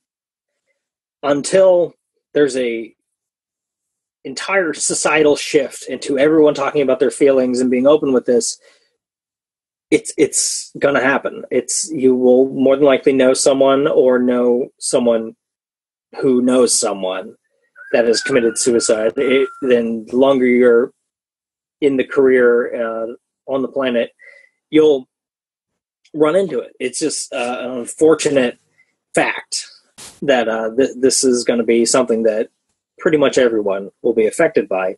until there's a entire societal shift into everyone talking about their feelings and being open with this, it's it's gonna happen. It's you will more than likely know someone or know someone who knows someone that has committed suicide. It, then the longer you're in the career uh, on the planet, you'll run into it. It's just uh, an unfortunate fact that uh, th- this is going to be something that pretty much everyone will be affected by.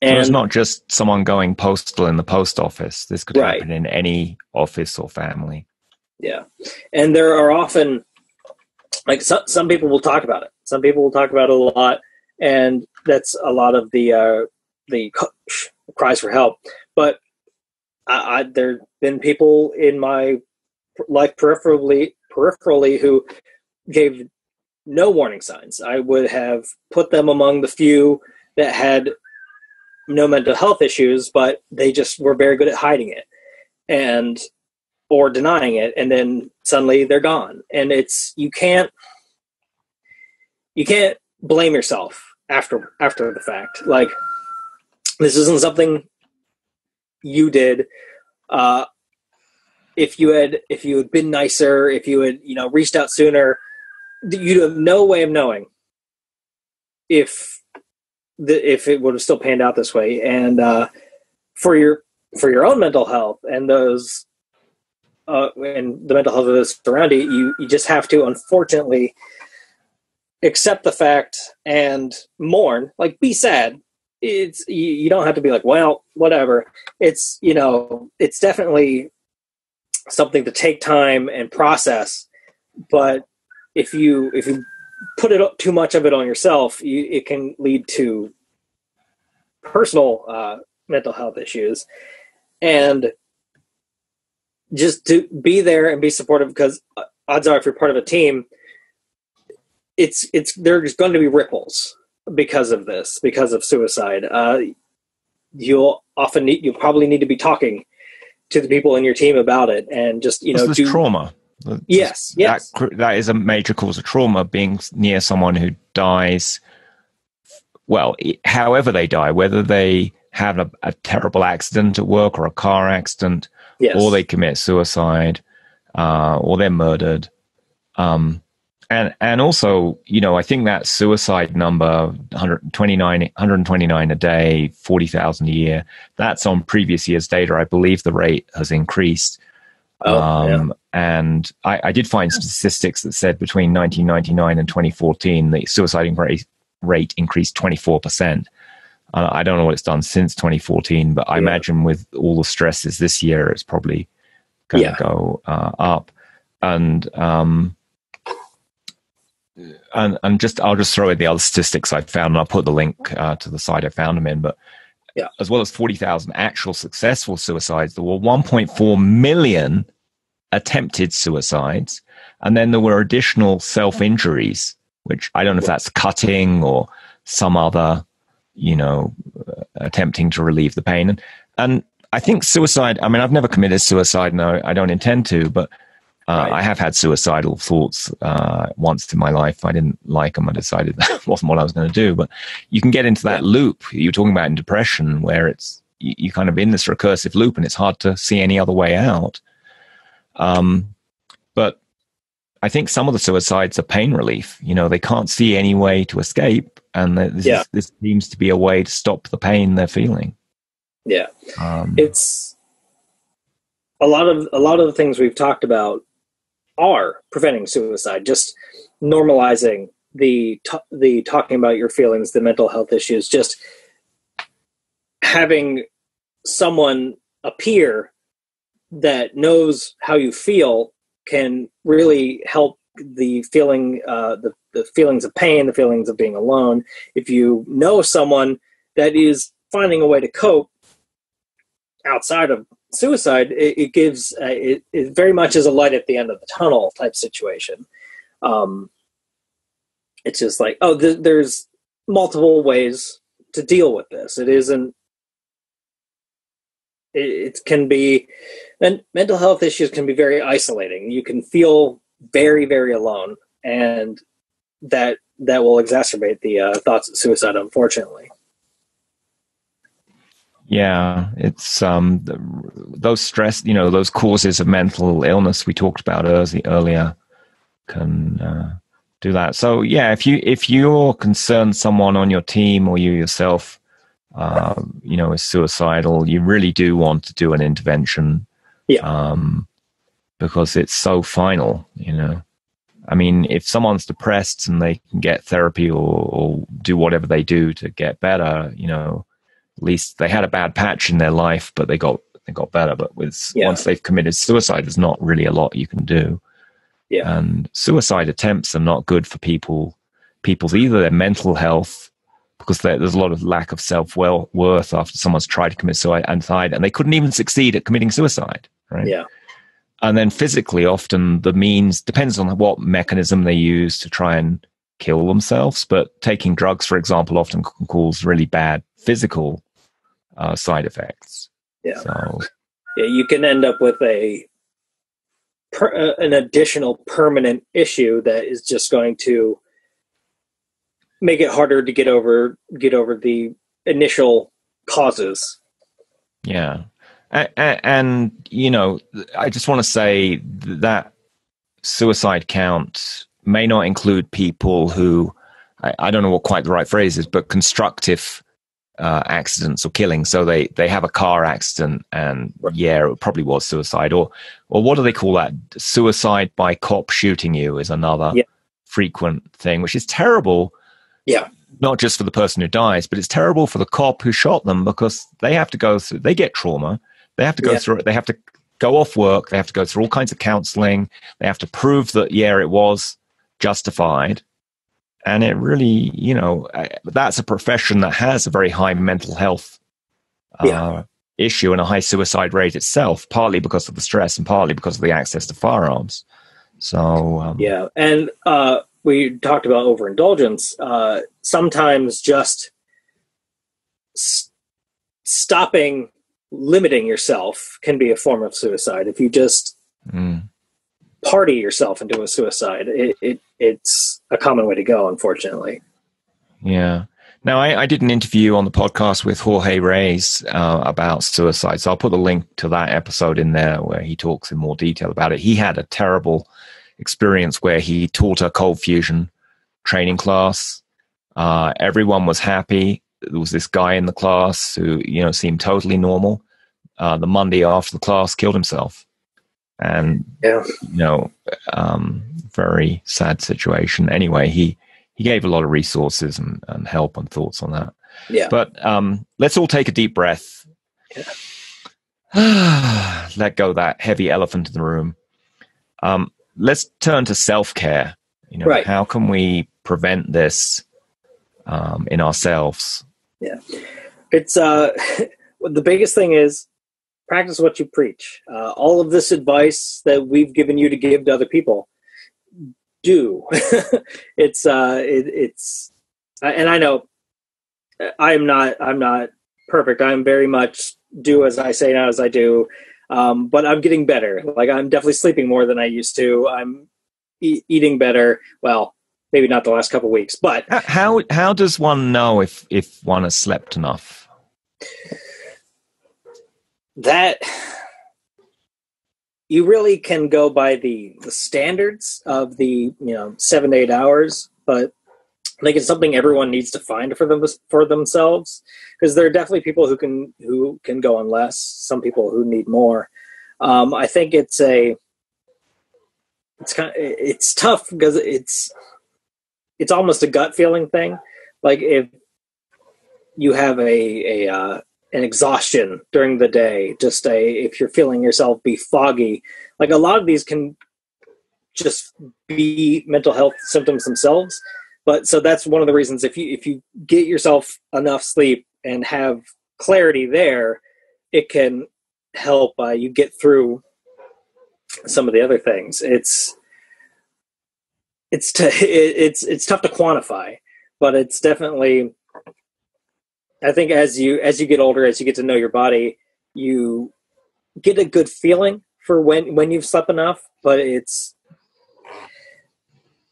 And so it's not just someone going postal in the post office. This could Right. happen in any office or family. Yeah, and there are often like some some people will talk about it. Some people will talk about it a lot, and that's a lot of the uh, the co- cries for help. But I, I, there've been people in my life peripherally peripherally who gave no warning signs. I would have put them among the few that had no mental health issues, but they just were very good at hiding it. And or denying it and then suddenly they're gone and it's you can't you can't blame yourself after after the fact like this isn't something you did uh if you had if you had been nicer if you had you know reached out sooner you'd have no way of knowing if the if it would have still panned out this way and uh for your for your own mental health and those uh, and the mental health of those around you, you, you just have to unfortunately accept the fact and mourn. Like, be sad. It's you, you don't have to be like, well, whatever. It's you know, it's definitely something to take time and process. But if you if you put it too much of it on yourself, you, it can lead to personal uh, mental health issues. And just to be there and be supportive because uh, odds are if you're part of a team it's it's there's going to be ripples because of this because of suicide uh, you'll often need you'll probably need to be talking to the people in your team about it and just you know do there's trauma. yes yes that is a major cause of trauma, being near someone who dies. Well, however they die, whether they have a, a terrible accident at work or a car accident, yes or they commit suicide, uh, or they're murdered. Um, and and also, you know, I think that suicide number 129, 129 a day, forty thousand a year. That's on previous year's data. I believe the rate has increased. oh, yeah. Um, And I, I did find statistics that said between 1999 and 2014, the suicide rate, rate increased 24%. Uh, I don't know what it's done since 2014, but I Yeah. imagine with all the stresses this year, it's probably going to Yeah. go uh, up. And um, and and just I'll just throw in the other statistics I found, and I'll put the link uh, to the site I found them in. But Yeah. as well as forty thousand actual successful suicides, there were one point four million attempted suicides, and then there were additional self injuries, which I don't know if that's cutting or some other, you know, uh, attempting to relieve the pain. And, and I think suicide. I mean, I've never committed suicide, no, I don't intend to, but uh, Right. I have had suicidal thoughts uh, once in my life. I didn't like them. I decided that wasn't what I was going to do. But you can get into that loop you're talking about in depression, where it's you, you kind of in this recursive loop, and it's hard to see any other way out. Um, but I think some of the suicides are pain relief. You know, they can't see any way to escape, and this, Yeah. this seems to be a way to stop the pain they're feeling. Yeah. Um, it's a lot of a lot of the things we've talked about are preventing suicide just normalizing the the talking about your feelings the mental health issues just having someone appear that knows how you feel can really help the feeling uh, the, the feelings of pain the feelings of being alone. If you know someone that is finding a way to cope outside of suicide, it, it gives uh, it, it very much is a light at the end of the tunnel type situation. Um, it's just like, oh, th- there's multiple ways to deal with this. It isn't. It, it can be, and mental health issues can be very isolating. You can feel very, very alone, and that that will exacerbate the uh, thoughts of suicide. Unfortunately. Yeah, it's um those stress, you know, those causes of mental illness we talked about early, earlier can uh, do that. So yeah, if you if you're concerned someone on your team or you yourself, uh, you know, is suicidal, you really do want to do an intervention. Yeah. Um, because it's so final, you know. I mean, if someone's depressed and they can get therapy or, or do whatever they do to get better, you know, at least they had a bad patch in their life, but they got they got better. But with Yeah. once they've committed suicide, there's not really a lot you can do. Yeah. And suicide attempts are not good for people people's either their mental health because there's a lot of lack of self worth after someone's tried to commit suicide and died, and they couldn't even succeed at committing suicide. Right. Yeah. And then physically, often the means depends on what mechanism they use to try and kill themselves. But taking drugs, for example, often can cause really bad physical uh, side effects. Yeah. So yeah, you can end up with a per, uh, an additional permanent issue that is just going to make it harder to get over get over the initial causes. yeah, and, and you know, I just want to say that suicide count may not include people who I, I don't know what quite the right phrase is, but constructive uh, accidents or killing. So they they have a car accident and yeah, it probably was suicide or or what do they call that? Suicide by cop shooting you is another Yeah. frequent thing, which is terrible. Yeah. Not just for the person who dies, but it's terrible for the cop who shot them because they have to go through. They get trauma. They have to go Yeah. through it. They have to go off work. They have to go through all kinds of counseling. They have to prove that yeah, it was justified and it really you know that's a profession that has a very high mental health uh, Yeah. issue and a high suicide rate itself partly because of the stress and partly because of the access to firearms so um, Yeah, and uh, we talked about overindulgence. Uh, sometimes just s- stopping limiting yourself can be a form of suicide. If you just mm, party yourself into a suicide, it, it it's a common way to go. Unfortunately, yeah. Now I, I did an interview on the podcast with jorge reyes uh, about suicide. So i'll put the link to that episode in there where he talks in more detail about it. He had a terrible experience where he taught a ColdFusion training class. Uh, everyone was happy. There was this guy in the class who you know seemed totally normal. Uh, the monday after the class killed himself and yeah, you know um, very sad situation. Anyway he he gave a lot of resources and, and help and thoughts on that. Yeah, but um, let's all take a deep breath. Yeah. let go of that heavy elephant in the room. Um, let's turn to self-care. You know Right. how can we prevent this um, in ourselves? Yeah, it's uh, the biggest thing is practice what you preach. Uh, all of this advice that we've given you to give to other people, do. it's uh, it, it's, and I know I am not I'm not perfect. I'm very much do as I say, not as I do. Um, but I'm getting better. Like I'm definitely sleeping more than I used to. I'm e- eating better. Well, maybe not the last couple weeks, but how how does one know if if one has slept enough that you really can go by the the standards of the you know seven eight hours but like it's something everyone needs to find for them for themselves because there are definitely people who can who can go on less some people who need more. Um, i think it's a it's kind it's tough because it's it's almost a gut feeling thing. Like if you have a a uh, an exhaustion during the day. Just a if you're feeling yourself be foggy like a lot of these can just be mental health symptoms themselves. But so that's one of the reasons if you if you get yourself enough sleep and have clarity there it can help uh, you get through some of the other things. It's it's t- it's it's tough to quantify but it's definitely i think as you as you get older as you get to know your body you get a good feeling for when when you've slept enough but it's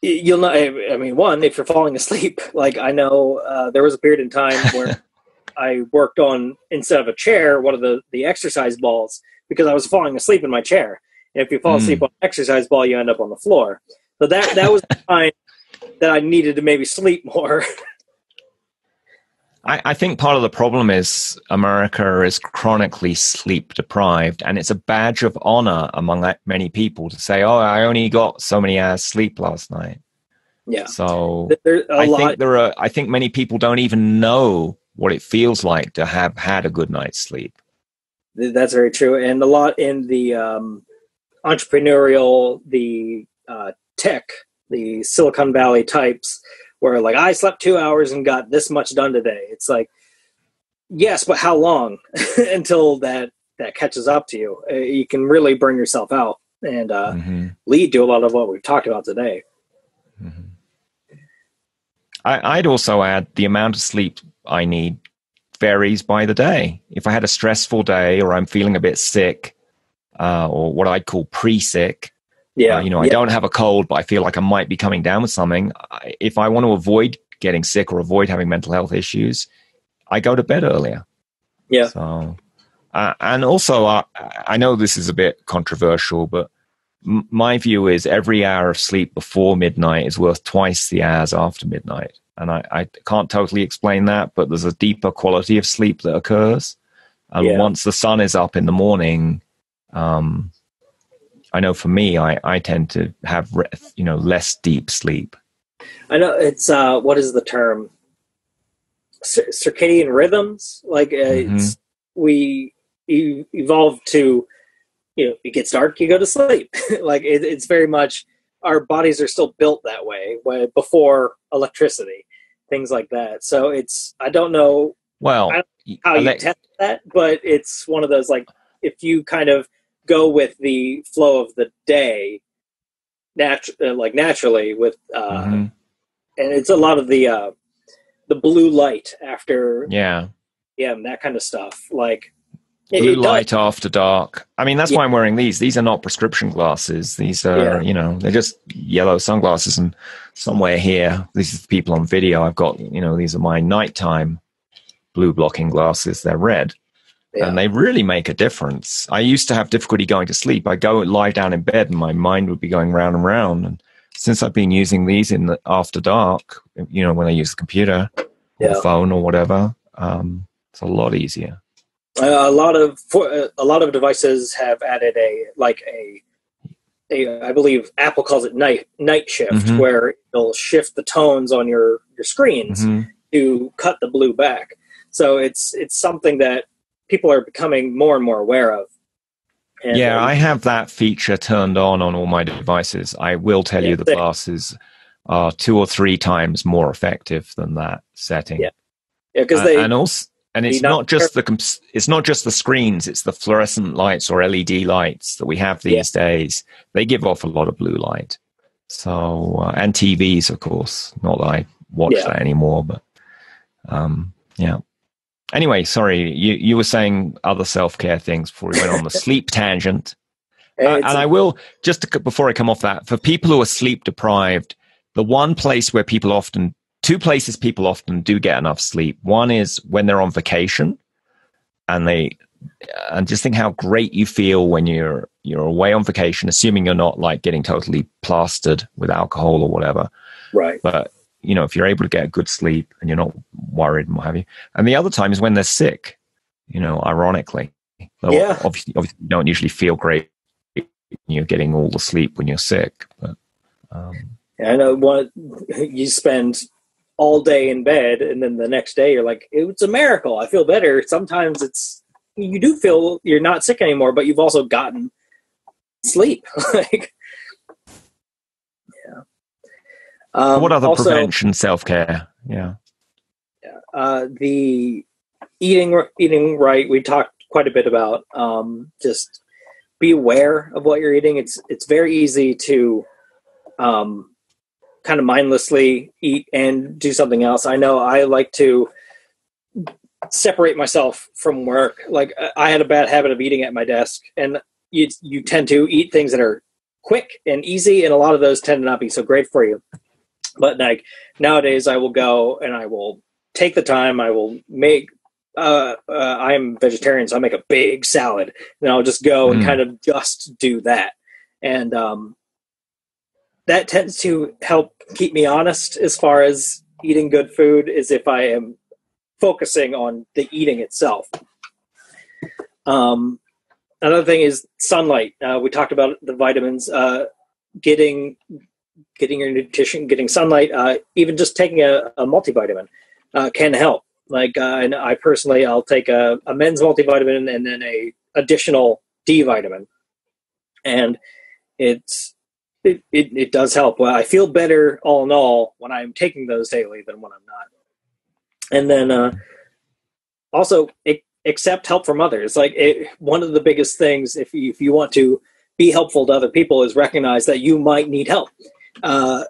you'll know. I mean, one, if you're falling asleep, like I know uh, there was a period in time where I worked on instead of a chair, one of the the exercise balls because I was falling asleep in my chair. And if you fall mm. asleep on an exercise ball, you end up on the floor. So that that was the time that I needed to maybe sleep more. I, I think part of the problem is America is chronically sleep deprived, and it's a badge of honor among many people to say, "Oh, I only got so many hours sleep last night." Yeah. So I lot- think there are. I think many people don't even know what it feels like to have had a good night's sleep. That's very true, and a lot in the um, entrepreneurial, the uh, tech, the Silicon Valley types where like I slept two hours and got this much done today. It's like, yes, but how long until that that catches up to you? Uh, you can really burn yourself out and uh, mm-hmm. lead to a lot of what we've talked about today. Mm-hmm. I, I'd also add the amount of sleep I need varies by the day. If I had a stressful day or I'm feeling a bit sick, uh, or what I'd call pre-sick, yeah. Uh, you know, I don't have a cold, but I feel like I might be coming down with something. If I want to avoid getting sick or avoid having mental health issues, I go to bed earlier. Yeah. So, uh, and also, uh, I know this is a bit controversial, but m- my view is every hour of sleep before midnight is worth twice the hours after midnight. And I, I can't totally explain that, but there's a deeper quality of sleep that occurs. And yeah. once the sun is up in the morning, um, I know for me, I, I tend to have you know less deep sleep. I know it's uh, what is the term? C- circadian rhythms. Like uh, mm-hmm. it's we evolved to you know it gets dark, you go to sleep. like it, it's very much our bodies are still built that way. Before electricity, things like that. So it's I don't know. Well, don't how you test that, but it's one of those like if you kind of go with the flow of the day, natu- uh, like naturally with, uh, mm-hmm. and it's a lot of the uh, the blue light after, yeah, yeah, that kind of stuff. Like blue it, it light does. after dark. I mean, that's yeah. why I'm wearing these. These are not prescription glasses. These are, yeah. you know, they're just yellow sunglasses. And somewhere here, these are the people on video. I've got, you know, these are my nighttime blue blocking glasses. They're red yeah. and they really make a difference. I used to have difficulty going to sleep. I go lie down in bed and my mind would be going round and round. And since I've been using these in the after dark, you know, when I use the computer yeah. or phone or whatever, um, it's a lot easier. Uh, a lot of for, uh, a lot of devices have added a like a a, I believe Apple calls it night night shift, mm-hmm. where it'll shift the tones on your your screens mm-hmm. to cut the blue back. So it's it's something that people are becoming more and more aware of. And, yeah, I have that feature turned on on all my devices. I will tell yeah, you the glasses are two or three times more effective than that setting. Yeah, yeah, because they and also and it's not just the it's not just the screens; it's the fluorescent lights or LED lights that we have these yeah. days. They give off a lot of blue light. So uh, and TVs, of course. Not that I watch yeah. that anymore, but um, yeah anyway, sorry, you, you were saying other self care things before we went on the sleep tangent. Uh, and I will just to, before I come off that, for people who are sleep deprived, the one place where people often, two places people often do get enough sleep. One is when they're on vacation, and they, and just think how great you feel when you're you're away on vacation, assuming you're not like getting totally plastered with alcohol or whatever. Right. But you know, if you're able to get a good sleep and you're not worried and what have you. And the other time is when they're sick, you know, ironically. So yeah. Obviously, obviously, you don't usually feel great. You're getting all the sleep when you're sick. But, um, yeah, I know what you spend all day in bed and then the next day you're like, it's a miracle. I feel better. Sometimes it's, you do feel you're not sick anymore, but you've also gotten sleep. like, yeah. Um, what other also, prevention self care? Yeah. Uh, the eating eating right. We talked quite a bit about. Um, just be aware of what you're eating. It's it's very easy to um, kind of mindlessly eat and do something else. I know I like to separate myself from work. Like I had a bad habit of eating at my desk, and you you tend to eat things that are quick and easy, and a lot of those tend to not be so great for you. But like nowadays, I will go and I will take the time. I will make. Uh, uh, I'm vegetarian, so I make a big salad, and I'll just go mm. and kind of just do that. And um, that tends to help keep me honest as far as eating good food is if I am focusing on the eating itself. Um, another thing is sunlight. Uh, we talked about the vitamins. Uh, getting getting your nutrition, getting sunlight, uh, even just taking a, a multivitamin uh, can help. Like, uh, and I personally, I'll take a, a men's multivitamin and then a additional D vitamin, and it's it, it, it does help. Well, I feel better all in all when I'm taking those daily than when I'm not. And then uh, also it, accept help from others. Like it, one of the biggest things, if you, if you want to be helpful to other people, is recognize that you might need help. Uh,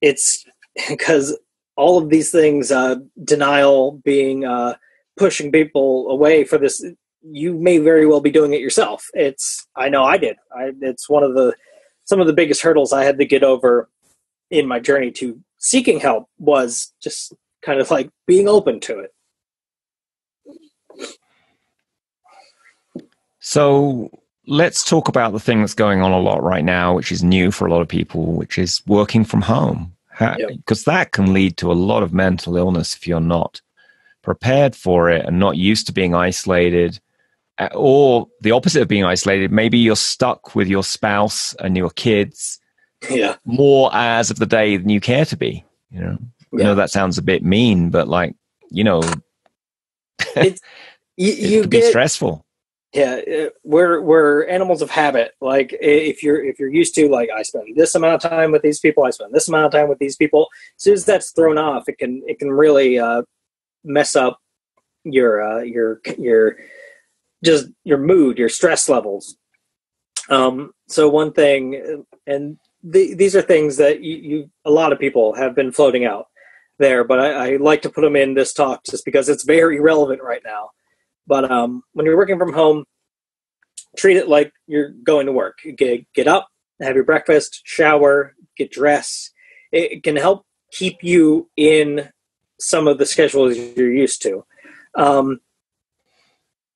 it's because all of these things, uh, denial, being uh, pushing people away for this, you may very well be doing it yourself. It's I know I did. I, it's one of the some of the biggest hurdles I had to get over in my journey to seeking help was just kind of like being open to it. So let's talk about the thing that's going on a lot right now, which is new for a lot of people, which is working from home. Because yep. that can lead to a lot of mental illness if you're not prepared for it and not used to being isolated or the opposite of being isolated, maybe you're stuck with your spouse and your kids yeah. more as of the day than you care to be. You know, yeah. I know that sounds a bit mean, but like, you know, it's, you, you it get, be stressful. Yeah, uh, we're we're animals of habit. Like if you're if you're used to like I spend this amount of time with these people, I spend this amount of time with these people. As soon as that's thrown off, it can it can really uh, mess up your uh, your your just your mood, your stress levels. Um, so one thing, and the, these are things that you, you, a lot of people have been floating out there, but I, I, like to put them in this talk just because it's very relevant right now. But um, when you're working from home, treat it like you're going to work. Get, get up, have your breakfast, shower, get dressed. It can help keep you in some of the schedules you're used to. Um,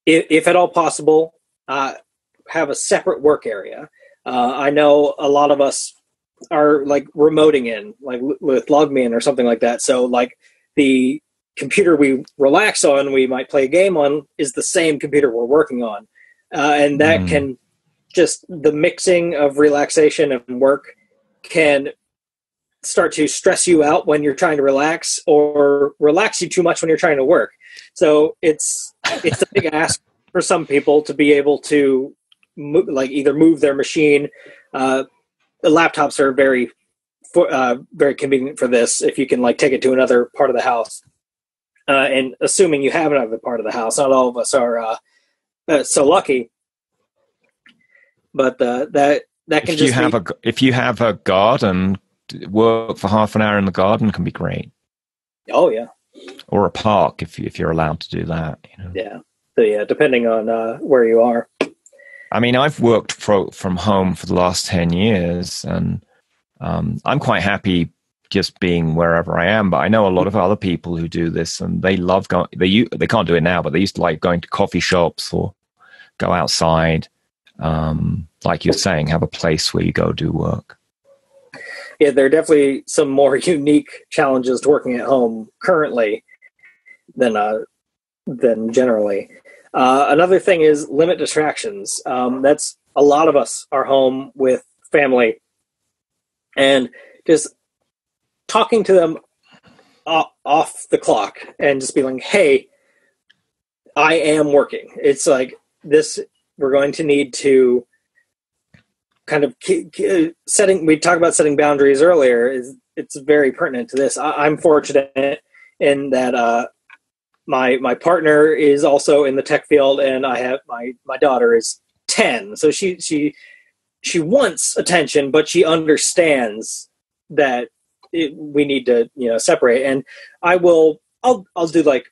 if, if at all possible, uh, have a separate work area. Uh, I know a lot of us are like remoting in, like with LogMeIn or something like that. So like the computer we relax on, we might play a game on, is the same computer we're working on, uh, and that mm. can just the mixing of relaxation and work can start to stress you out when you're trying to relax or relax you too much when you're trying to work. So it's it's a big ask for some people to be able to move, like either move their machine. Uh, the laptops are very for, uh, very convenient for this if you can like take it to another part of the house. Uh, and assuming you have another part of the house, not all of us are uh, uh, so lucky. But uh, that that can if you just have be, a if you have a garden, work for half an hour in the garden can be great. Oh yeah, or a park if you, if you're allowed to do that. You know? Yeah, so yeah, depending on uh, where you are. I mean, I've worked for, from home for the last ten years, and um, I'm quite happy just being wherever I am. But I know a lot of other people who do this, and they love going. They they can't do it now, but they used to like going to coffee shops or go outside. Um, like you're saying, have a place where you go do work. yeah, there are definitely some more unique challenges to working at home currently than uh, than generally. Uh, another thing is limit distractions. Um, that's a lot of us are home with family, and just talking to them off the clock and just being like, "Hey, I am working." It's like this. We're going to need to kind of setting. We talked about setting boundaries earlier. Is it's very pertinent to this. I, am fortunate in that uh, my my partner is also in the tech field, and I have my my daughter is ten, so she she she wants attention, but she understands that it, we need to you know separate. And I will I'll I'll do like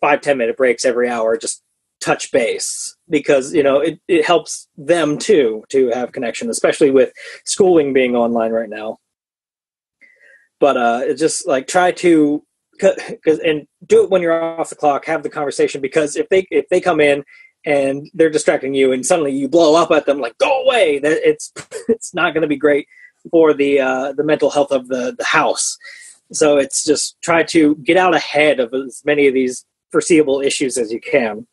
five ten minute breaks every hour, just touch base because you know it, it helps them too to have connection especially with schooling being online right now. But uh it's just like try to because and do it when you're off the clock have the conversation because if they if they come in and they're distracting you and suddenly you blow up at them like go away! That it's it's not going to be great for the uh, the mental health of the the house so it's just try to get out ahead of as many of these foreseeable issues as you can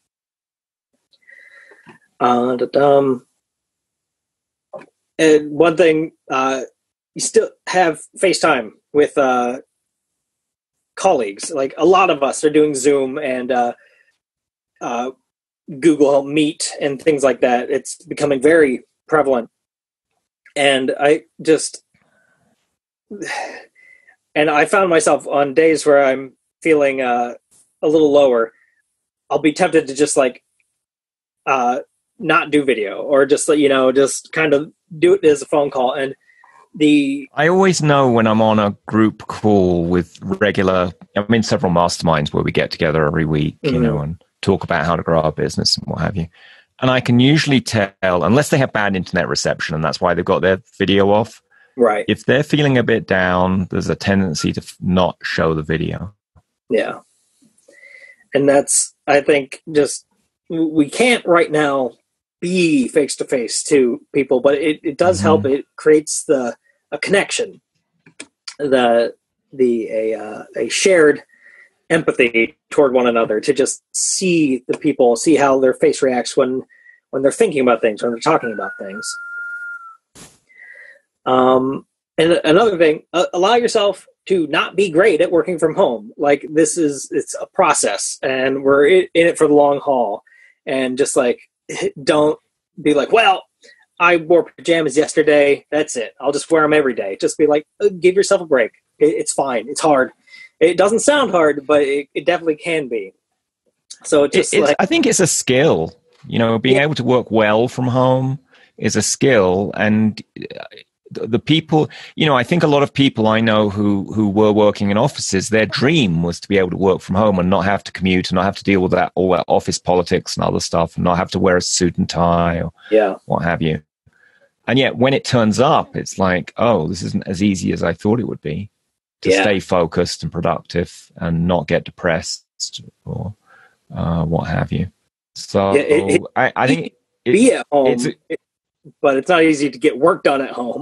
uh, um, and one thing uh, you still have FaceTime with uh, colleagues. Like a lot of us are doing Zoom and uh, uh, Google Meet and things like that. It's becoming very prevalent, and I just and I found myself on days where I'm feeling uh, a little lower. I'll be tempted to just like uh, not do video or just you know just kind of do it as a phone call and the I always know when I'm on a group call with regular I'm in several masterminds where we get together every week, mm-hmm. you know, mm-hmm. and talk about how to grow our business and what have you. And I can usually tell, unless they have bad internet reception and that's why they've got their video off. Right. If they're feeling a bit down, there's a tendency to not show the video. Yeah. And that's, I think, just we can't right now be face to face to people, but it, it does mm-hmm. help. It creates the a connection, the the a uh, a shared empathy toward one another to just see the people, see how their face reacts when when they're thinking about things, when they're talking about things. Um, and another thing, uh, allow yourself to not be great at working from home. Like this is it's a process, and we're in it for the long haul. And just like don't be like, well, I wore pajamas yesterday. That's it. I'll just wear them every day. Just be like, uh, give yourself a break. it's fine. It's hard. It doesn't sound hard, but it, it definitely can be. So just like, I think it's a skill. You know, being yeah. able to work well from home is a skill, and uh, the people you know i think a lot of people i know who who were working in offices their dream was to be able to work from home and not have to commute and not have to deal with that all that office politics and other stuff and not have to wear a suit and tie or yeah what have you and yet when it turns up it's like oh this isn't as easy as i thought it would be to yeah. stay focused and productive and not get depressed or uh, what have you so yeah, it, it, I, I, think it, be at home it's, but it's not easy to get work done at home.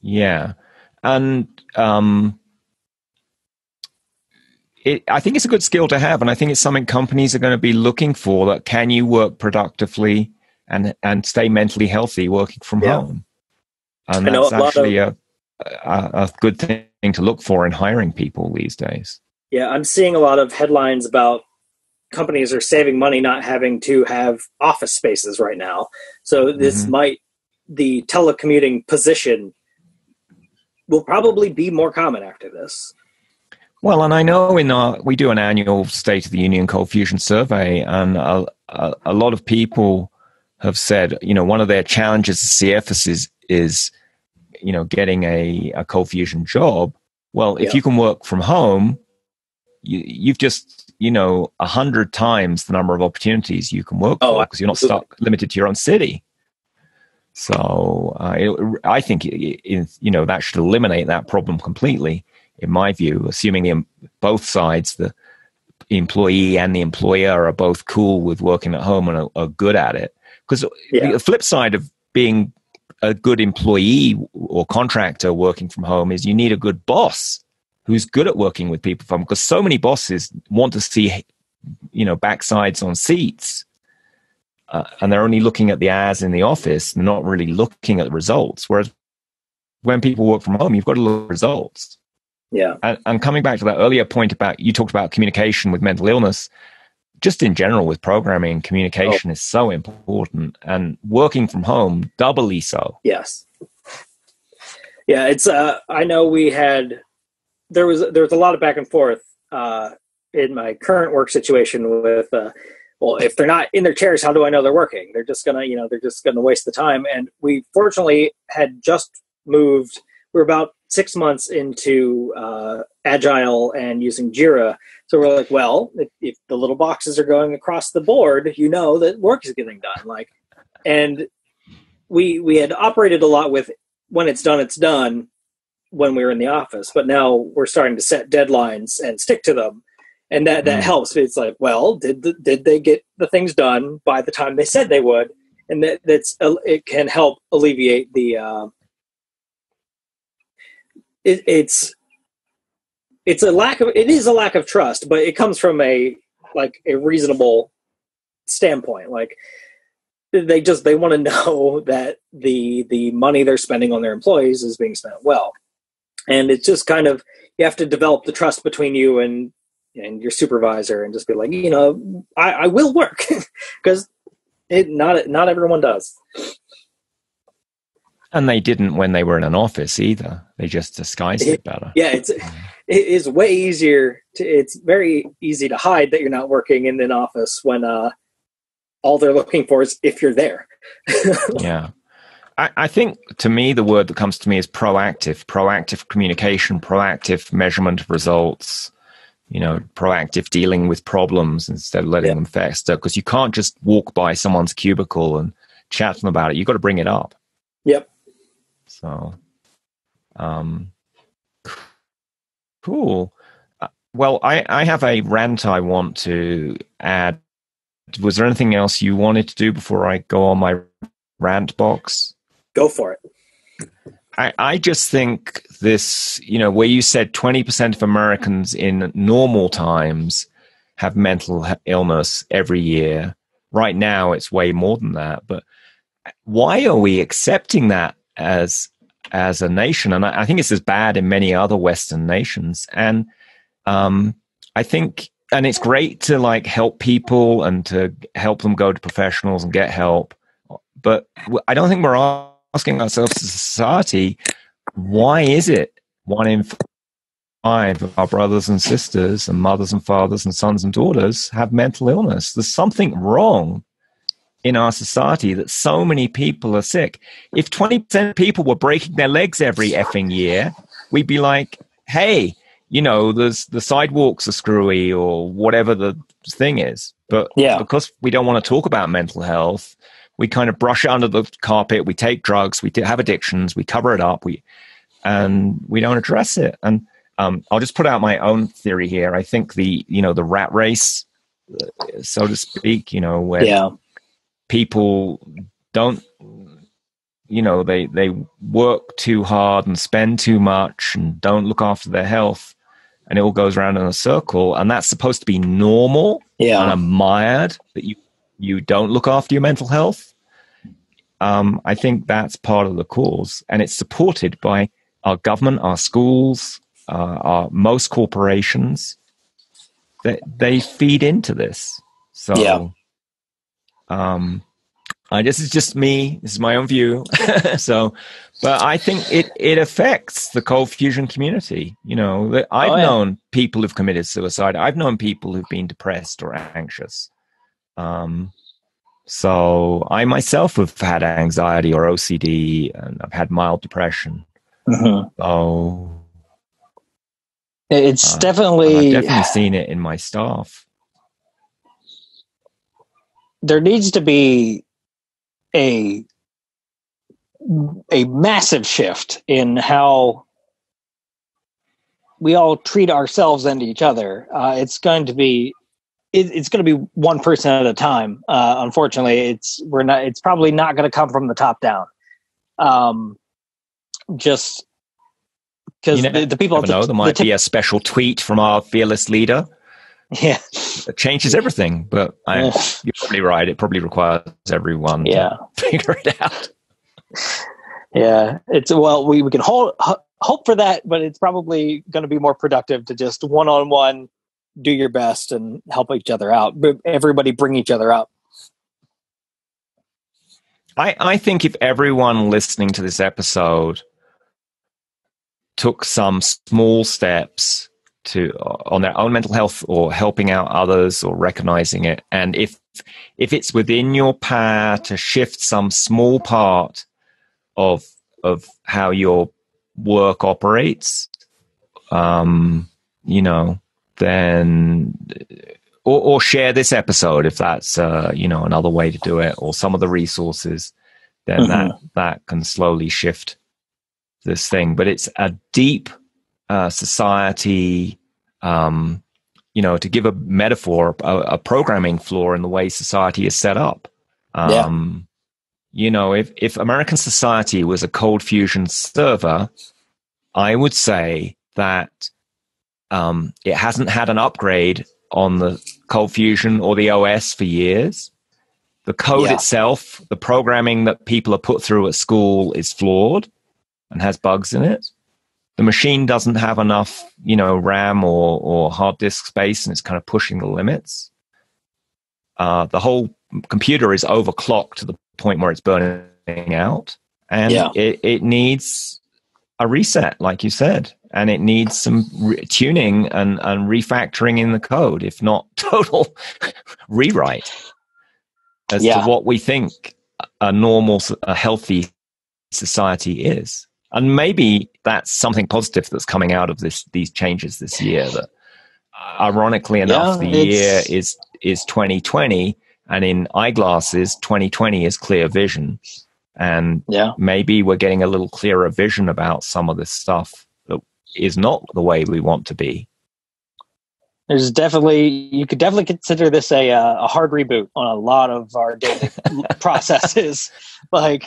Yeah, and um, it, I think it's a good skill to have, and I think it's something companies are going to be looking for. That can you work productively and and stay mentally healthy working from yeah. home, and that's actually of, a, a, a good thing to look for in hiring people these days. Yeah, I'm seeing a lot of headlines about companies are saving money not having to have office spaces right now. So this mm-hmm. might the telecommuting position will probably be more common after this. Well, and I know in our we do an annual State of the Union ColdFusion survey, and a, a, a lot of people have said, you know, one of their challenges as CFs is, is you know, getting a, a ColdFusion job. Well, if yeah. you can work from home, you, you've just you know a hundred times the number of opportunities you can work oh, for because you're not stuck limited to your own city. So uh, it, I think it, it, you know that should eliminate that problem completely, in my view. Assuming the, both sides, the employee and the employer, are both cool with working at home and are, are good at it. Because yeah. the flip side of being a good employee or contractor working from home is you need a good boss who's good at working with people from because so many bosses want to see you know backsides on seats uh, and they're only looking at the ads in the office and not really looking at the results. Whereas when people work from home you've got to look at results. Yeah. And, and coming back to that earlier point about you talked about communication with mental illness just in general with programming communication oh. is so important and working from home doubly so. Yes. Yeah it's uh i know we had there was there was a lot of back and forth uh in my current work situation with uh well if they're not in their chairs how do i know they're working? They're just gonna you know they're just gonna waste the time. And we fortunately had just moved we're about six months into uh, agile and using jira. So we're like well if, if, the little boxes are going across the board you know that work is getting done. Like and we we had operated a lot with when it's done it's done when we were in the office but now we're starting to set deadlines and stick to them. And that that mm. helps. It's like well did the, did they get the things done by the time they said they would? And that that's it can help alleviate the uh, it, it's it's a lack of it is a lack of trust, but it comes from a like a reasonable standpoint. Like they just they want to know that the the money they're spending on their employees is being spent well, and it's just kind of you have to develop the trust between you and and your supervisor, and just be like, you know, I, I will work because it not not everyone does. And they didn't when they were in an office either. They just disguised it, it better. Yeah, it's mm. It is way easier to it's very easy to hide that you're not working in an office when uh all they're looking for is if you're there. yeah. I, I think to me the word that comes to me is proactive, proactive communication, proactive measurement of results, you know, proactive dealing with problems instead of letting yeah. them fester. Because you can't just walk by someone's cubicle and chat to them about it. You've got to bring it up. Yep. So, um, cool. Uh, well, I, I have a rant I want to add. Was there anything else you wanted to do before I go on my rant box? Go for it. I, I just think this, you know, where you said 20% of Americans in normal times have mental illness every year. Right now, it's way more than that. But why are we accepting that as as a nation, and I, I think it's as bad in many other Western nations. And um, I think, and it's great to like help people and to help them go to professionals and get help. But I don't think we're asking ourselves as a society, why is it one in five of our brothers and sisters and mothers and fathers and sons and daughters have mental illness? There's something wrong in our society that so many people are sick. If 20% of people were breaking their legs every effing year, we'd be like, hey, you know, there's the sidewalks are screwy or whatever the thing is. But yeah. because we don't want to talk about mental health, we kind of brush it under the carpet. We take drugs. We have addictions. We cover it up. We and we don't address it. And um, I'll just put out my own theory here. I think the you know the rat race, uh, so to speak. You know where yeah people don't you know they they work too hard and spend too much and don't look after their health and it all goes around in a circle and that's supposed to be normal yeah. and admired that you you don't look after your mental health. Um, i think that's part of the cause and it's supported by our government our schools uh, our most corporations. That they, they feed into this. So yeah um, uh, this is just me. This is my own view. so, but I think it it affects the ColdFusion community. You know, I've oh, yeah. known people who've committed suicide. I've known people who've been depressed or anxious. Um, so I myself have had anxiety or OCD, and I've had mild depression. Mm-hmm. So it's uh, definitely I've definitely seen it in my staff there needs to be a a massive shift in how we all treat ourselves and each other. Uh, it's going to be it, it's going to be one person at a time. Uh, unfortunately, it's we're not. It's probably not going to come from the top down. Um, just because the, the, people never know, there might the t- be a special tweet from our fearless leader. Yeah, it changes everything. But I, yeah. you're probably right. It probably requires everyone yeah. to figure it out. Yeah, it's well, we, we can hold, hope for that, but it's probably going to be more productive to just one on one do your best and help each other out. Everybody bring each other up. I, I think if everyone listening to this episode took some small steps to on their own mental health or helping out others or recognizing it and if if it's within your power to shift some small part of of how your work operates um you know then or, or share this episode if that's uh you know another way to do it or some of the resources then mm-hmm. that that can slowly shift this thing. But it's a deep uh, society. Um, you know, to give a metaphor, a, a, programming flaw in the way society is set up. Um, yeah. You know, if if American society was a ColdFusion server, I would say that um, it hasn't had an upgrade on the ColdFusion or the OS for years. The code yeah. itself, the programming that people are put through at school is flawed and has bugs in it. The machine doesn't have enough, you know, RAM or, or hard disk space and it's kind of pushing the limits. Uh, the whole computer is overclocked to the point where it's burning out. And yeah. it, it needs a reset, like you said, and it needs some re- tuning and, and refactoring in the code, if not total rewrite as yeah. to what we think a normal, a healthy society is. And maybe that's something positive that's coming out of this these changes this year. That, ironically enough, yeah, the year is is 2020, and in eyeglasses, 2020 is clear vision, and yeah. maybe we're getting a little clearer vision about some of this stuff that is not the way we want to be there's definitely you could definitely consider this a uh, a hard reboot on a lot of our daily processes like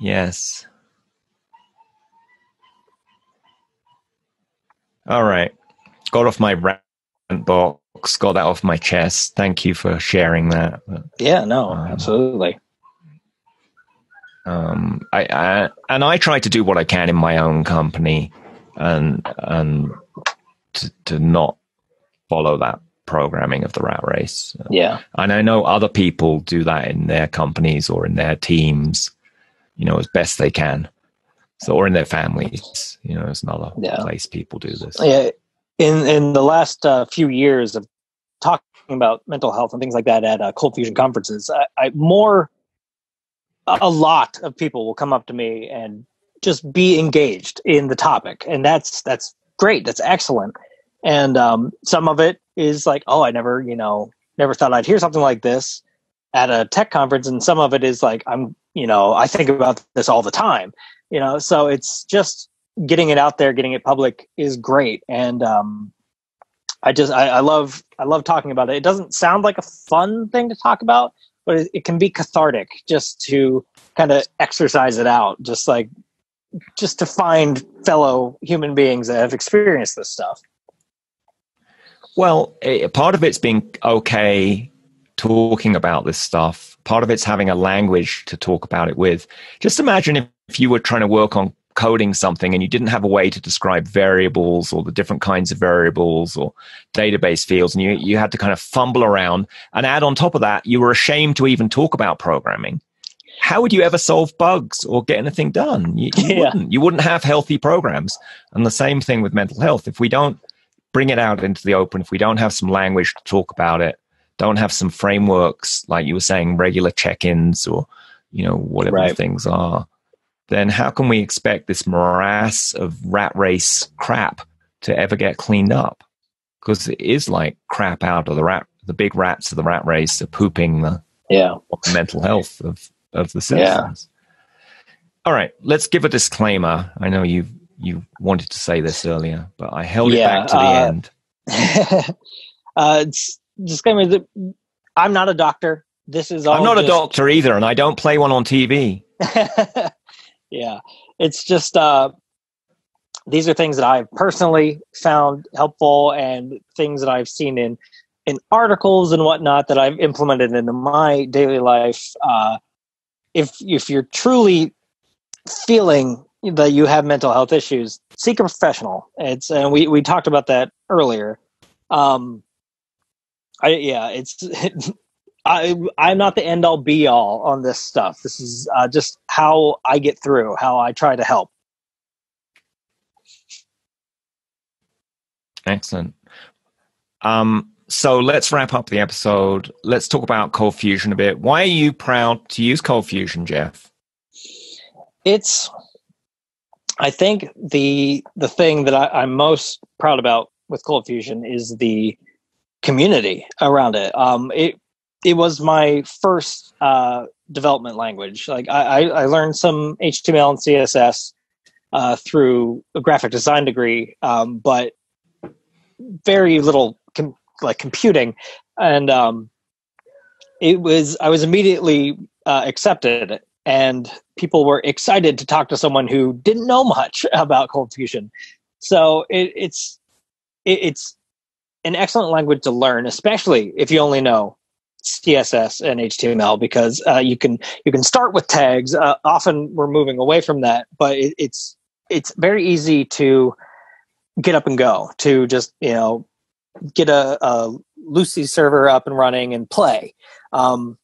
yes all right got off my rant box got that off my chest thank you for sharing that yeah no um, absolutely um I, I and i try to do what i can in my own company and and to, to not follow that programming of the rat race. Yeah. And I know other people do that in their companies or in their teams, you know, as best they can. So, or in their families, you know, it's another yeah. place people do this. Yeah. In, in the last uh, few years of talking about mental health and things like that at uh, ColdFusion conferences, I, I more, a lot of people will come up to me and just be engaged in the topic. And that's, that's great. That's excellent. And um, some of it is like, oh, I never, you know, never thought I'd hear something like this at a tech conference. And some of it is like, I'm, you know, I think about this all the time, you know, so it's just getting it out there, getting it public is great. And um, I just, I, I love, I love talking about it. It doesn't sound like a fun thing to talk about, but it, it can be cathartic just to kind of exercise it out, just like just to find fellow human beings that have experienced this stuff. Well, part of it's being okay talking about this stuff. Part of it's having a language to talk about it with. Just imagine if, if you were trying to work on coding something and you didn't have a way to describe variables or the different kinds of variables or database fields and you, you had to kind of fumble around and add on top of that you were ashamed to even talk about programming how would you ever solve bugs or get anything done? You, you yeah. wouldn't. You wouldn't have healthy programs. And the same thing with mental health. If we don't bring it out into the open, if we don't have some language to talk about it, don't have some frameworks like you were saying, regular check-ins or you know whatever right. things are, then how can we expect this morass of rat race crap to ever get cleaned up? Because it is like crap out of the rat. The big rats of the rat race are pooping the yeah mental health of of the citizens. Yeah. All right, let's give a disclaimer. I know you you wanted to say this earlier, but I held yeah, it back to the uh, end. uh, disclaimer that I'm not a doctor. this is all. I'm not just, a doctor either, and I don't play one on TV. yeah, it's just uh, these are things that I've personally found helpful and things that I've seen in in articles and whatnot that I've implemented into my daily life. Uh, if if you're truly feeling that you have mental health issues, seek a professional. It's and we we talked about that earlier. Um, I yeah, it's I I'm not the end all be all on this stuff. This is uh, just how I get through, how I try to help. Excellent. Um, so let's wrap up the episode. Let's talk about ColdFusion a bit. Why are you proud to use ColdFusion, Jeff? It's, I think the the thing that I, I'm most proud about with ColdFusion is the community around it. Um, it it was my first uh, development language. Like I, I learned some HTML and CSS uh, through a graphic design degree, um, but very little com- like computing, and um, it was I was immediately uh, accepted, and people were excited to talk to someone who didn't know much about ColdFusion. So it, it's it, it's an excellent language to learn, especially if you only know CSS and HTML, because uh, you can you can start with tags. Uh, often we're moving away from that, but it, it's it's very easy to get up and go to just you know get a, a Lucee server up and running and play. Um,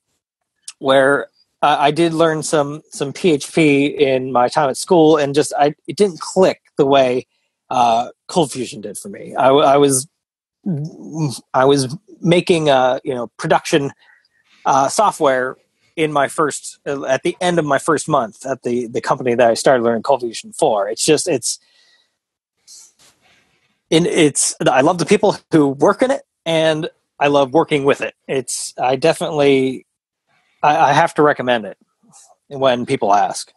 where uh, I did learn some some PHP in my time at school, and just I it didn't click the way uh, ColdFusion did for me. I, I was I was making uh, you know production uh, software in my first uh, at the end of my first month at the the company that I started learning ColdFusion for. It's just it's in it's I love the people who work in it and I love working with it. It's I definitely I, I have to recommend it when people ask.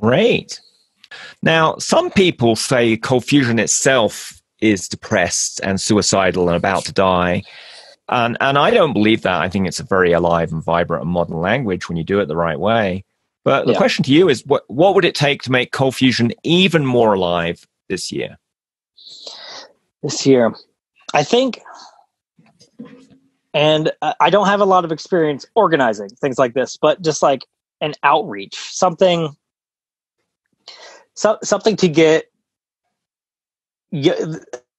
Great. Now, some people say ColdFusion itself is depressed and suicidal and about to die. And, and I don't believe that. I think it's a very alive and vibrant and modern language when you do it the right way. But the yeah. question to you is what, what would it take to make ColdFusion even more alive this year? This year, I think, and I don't have a lot of experience organizing things like this, but just like an outreach, something, so, something to get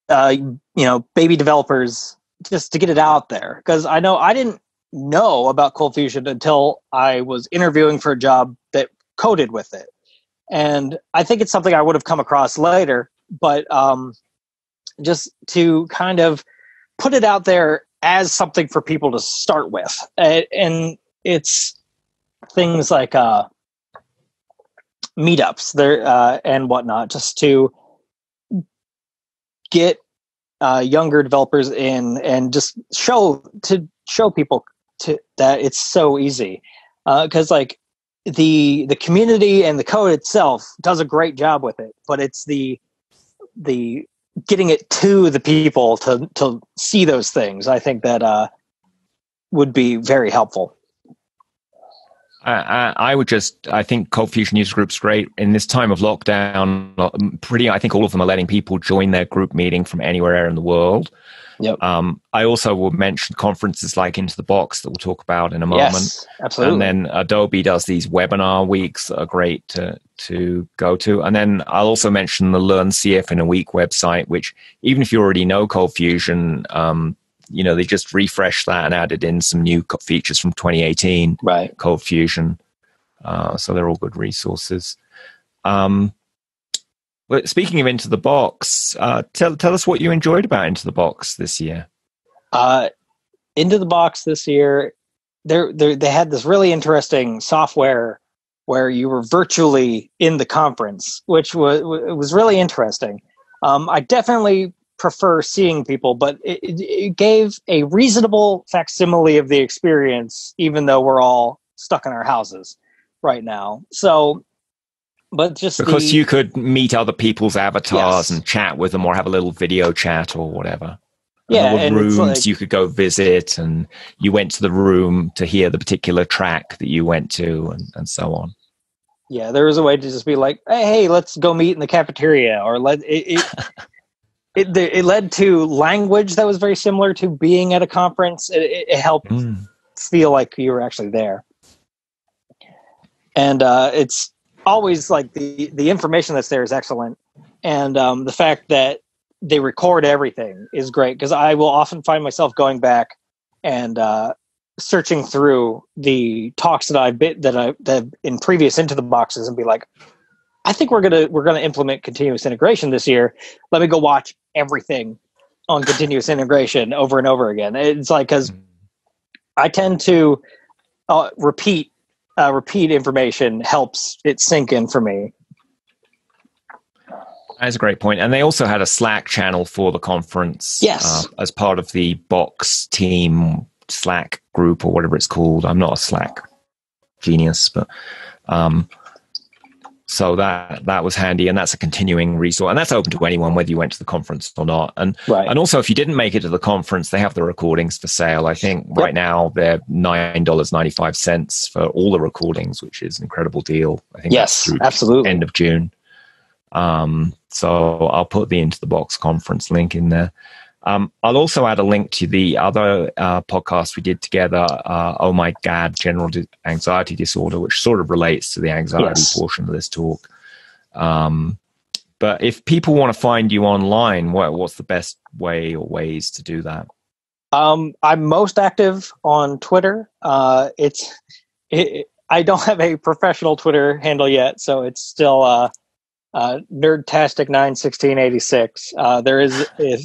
uh, you know, baby developers just to get it out there. Because I know I didn't know about ColdFusion until I was interviewing for a job that coded with it. And I think it's something I would have come across later, but um, just to kind of put it out there as something for people to start with. And it's things like uh, meetups there uh, and whatnot, just to get uh, younger developers in and just show to show people to that it's so easy. Because uh, like the the community and the code itself does a great job with it but it's the the getting it to the people to to see those things i think that uh would be very helpful I, I, would just, I think ColdFusion user groups great in this time of lockdown. Pretty, I think all of them are letting people join their group meeting from anywhere in the world. Yep. Um, I also will mention conferences like Into the Box that we'll talk about in a moment. Yes, absolutely. And then Adobe does these webinar weeks that are great to to go to. And then I'll also mention the Learn CF in a Week website, which even if you already know ColdFusion, um, you know, they just refreshed that and added in some new features from 2018. Right. ColdFusion. Uh, so they're all good resources. Um, but speaking of Into the Box, uh, tell tell us what you enjoyed about Into the Box this year. Uh, Into the Box this year, they they had this really interesting software where you were virtually in the conference, which was was really interesting. Um, I definitely prefer seeing people, but it, it gave a reasonable facsimile of the experience, even though we're all stuck in our houses right now. So, but just because the, you could meet other people's avatars yes. and chat with them, or have a little video chat or whatever. yeah, and rooms like, you could go visit, and you went to the room to hear the particular track that you went to, and, and so on. Yeah, there was a way to just be like, "Hey, hey let's go meet in the cafeteria," or let it. It, it, it, led to language that was very similar to being at a conference. It, it helped mm. feel like you were actually there, and uh, it's always like the the information that's there is excellent, and um, the fact that they record everything is great because I will often find myself going back and uh, searching through the talks that I've been that I that in previous into the boxes and be like, I think we're gonna we're gonna implement continuous integration this year. Let me go watch everything on continuous integration over and over again. It's like because I tend to uh, repeat uh, repeat information helps it sink in for me. That's a great point. And they also had a Slack channel for the conference. Yes. Uh, as part of the Box team Slack group or whatever it's called. I'm not a Slack genius, but um, so that that was handy, and that's a continuing resource, and that's open to anyone whether you went to the conference or not. And right. and also, if you didn't make it to the conference, they have the recordings for sale. I think yep. right now they're nine dollars ninety five cents for all the recordings, which is an incredible deal. I think yes, absolutely, end of June. Um, so I'll put the into the box conference link in there. Um, I'll also add a link to the other uh, podcast we did together. Uh, oh my God, general anxiety disorder, which sort of relates to the anxiety yes. portion of this talk. Um, but if people want to find you online, what, what's the best way or ways to do that? Um, I'm most active on Twitter. Uh, it's it, I don't have a professional Twitter handle yet, so it's still uh, uh, nerdtastic nine sixteen eighty six. Uh, there is if,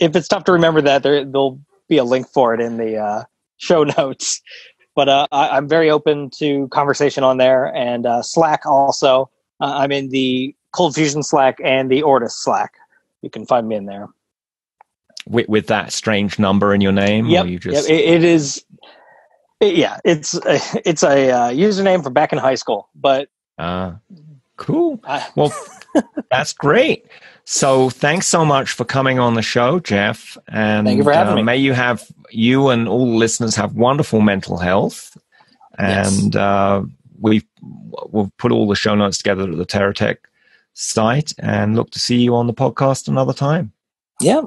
if, it's tough to remember that, there there'll be a link for it in the uh, show notes. But uh, I, am very open to conversation on there and uh, Slack also. Uh, I'm in the ColdFusion Slack and the Ortus Slack. You can find me in there. With, with that strange number in your name? Yep. You just... Yep. It, it is. It, yeah, it's a, it's a uh, username from back in high school, but uh, Cool. Well, that's great. So thanks so much for coming on the show, Jeff. And Thank you for having uh, me. May you have you and all the listeners have wonderful mental health. And yes. uh, we've we'll put all the show notes together at the TeraTech site and look to see you on the podcast another time. Yeah.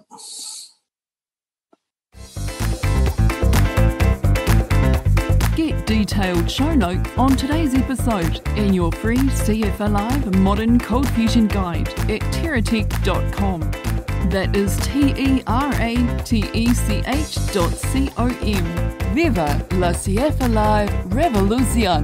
Detailed show notes on today's episode in your free CF Alive Modern ColdFusion Guide at teratech.com. That is T E R A T E C H dot C O M. Viva la CF Alive Revolution!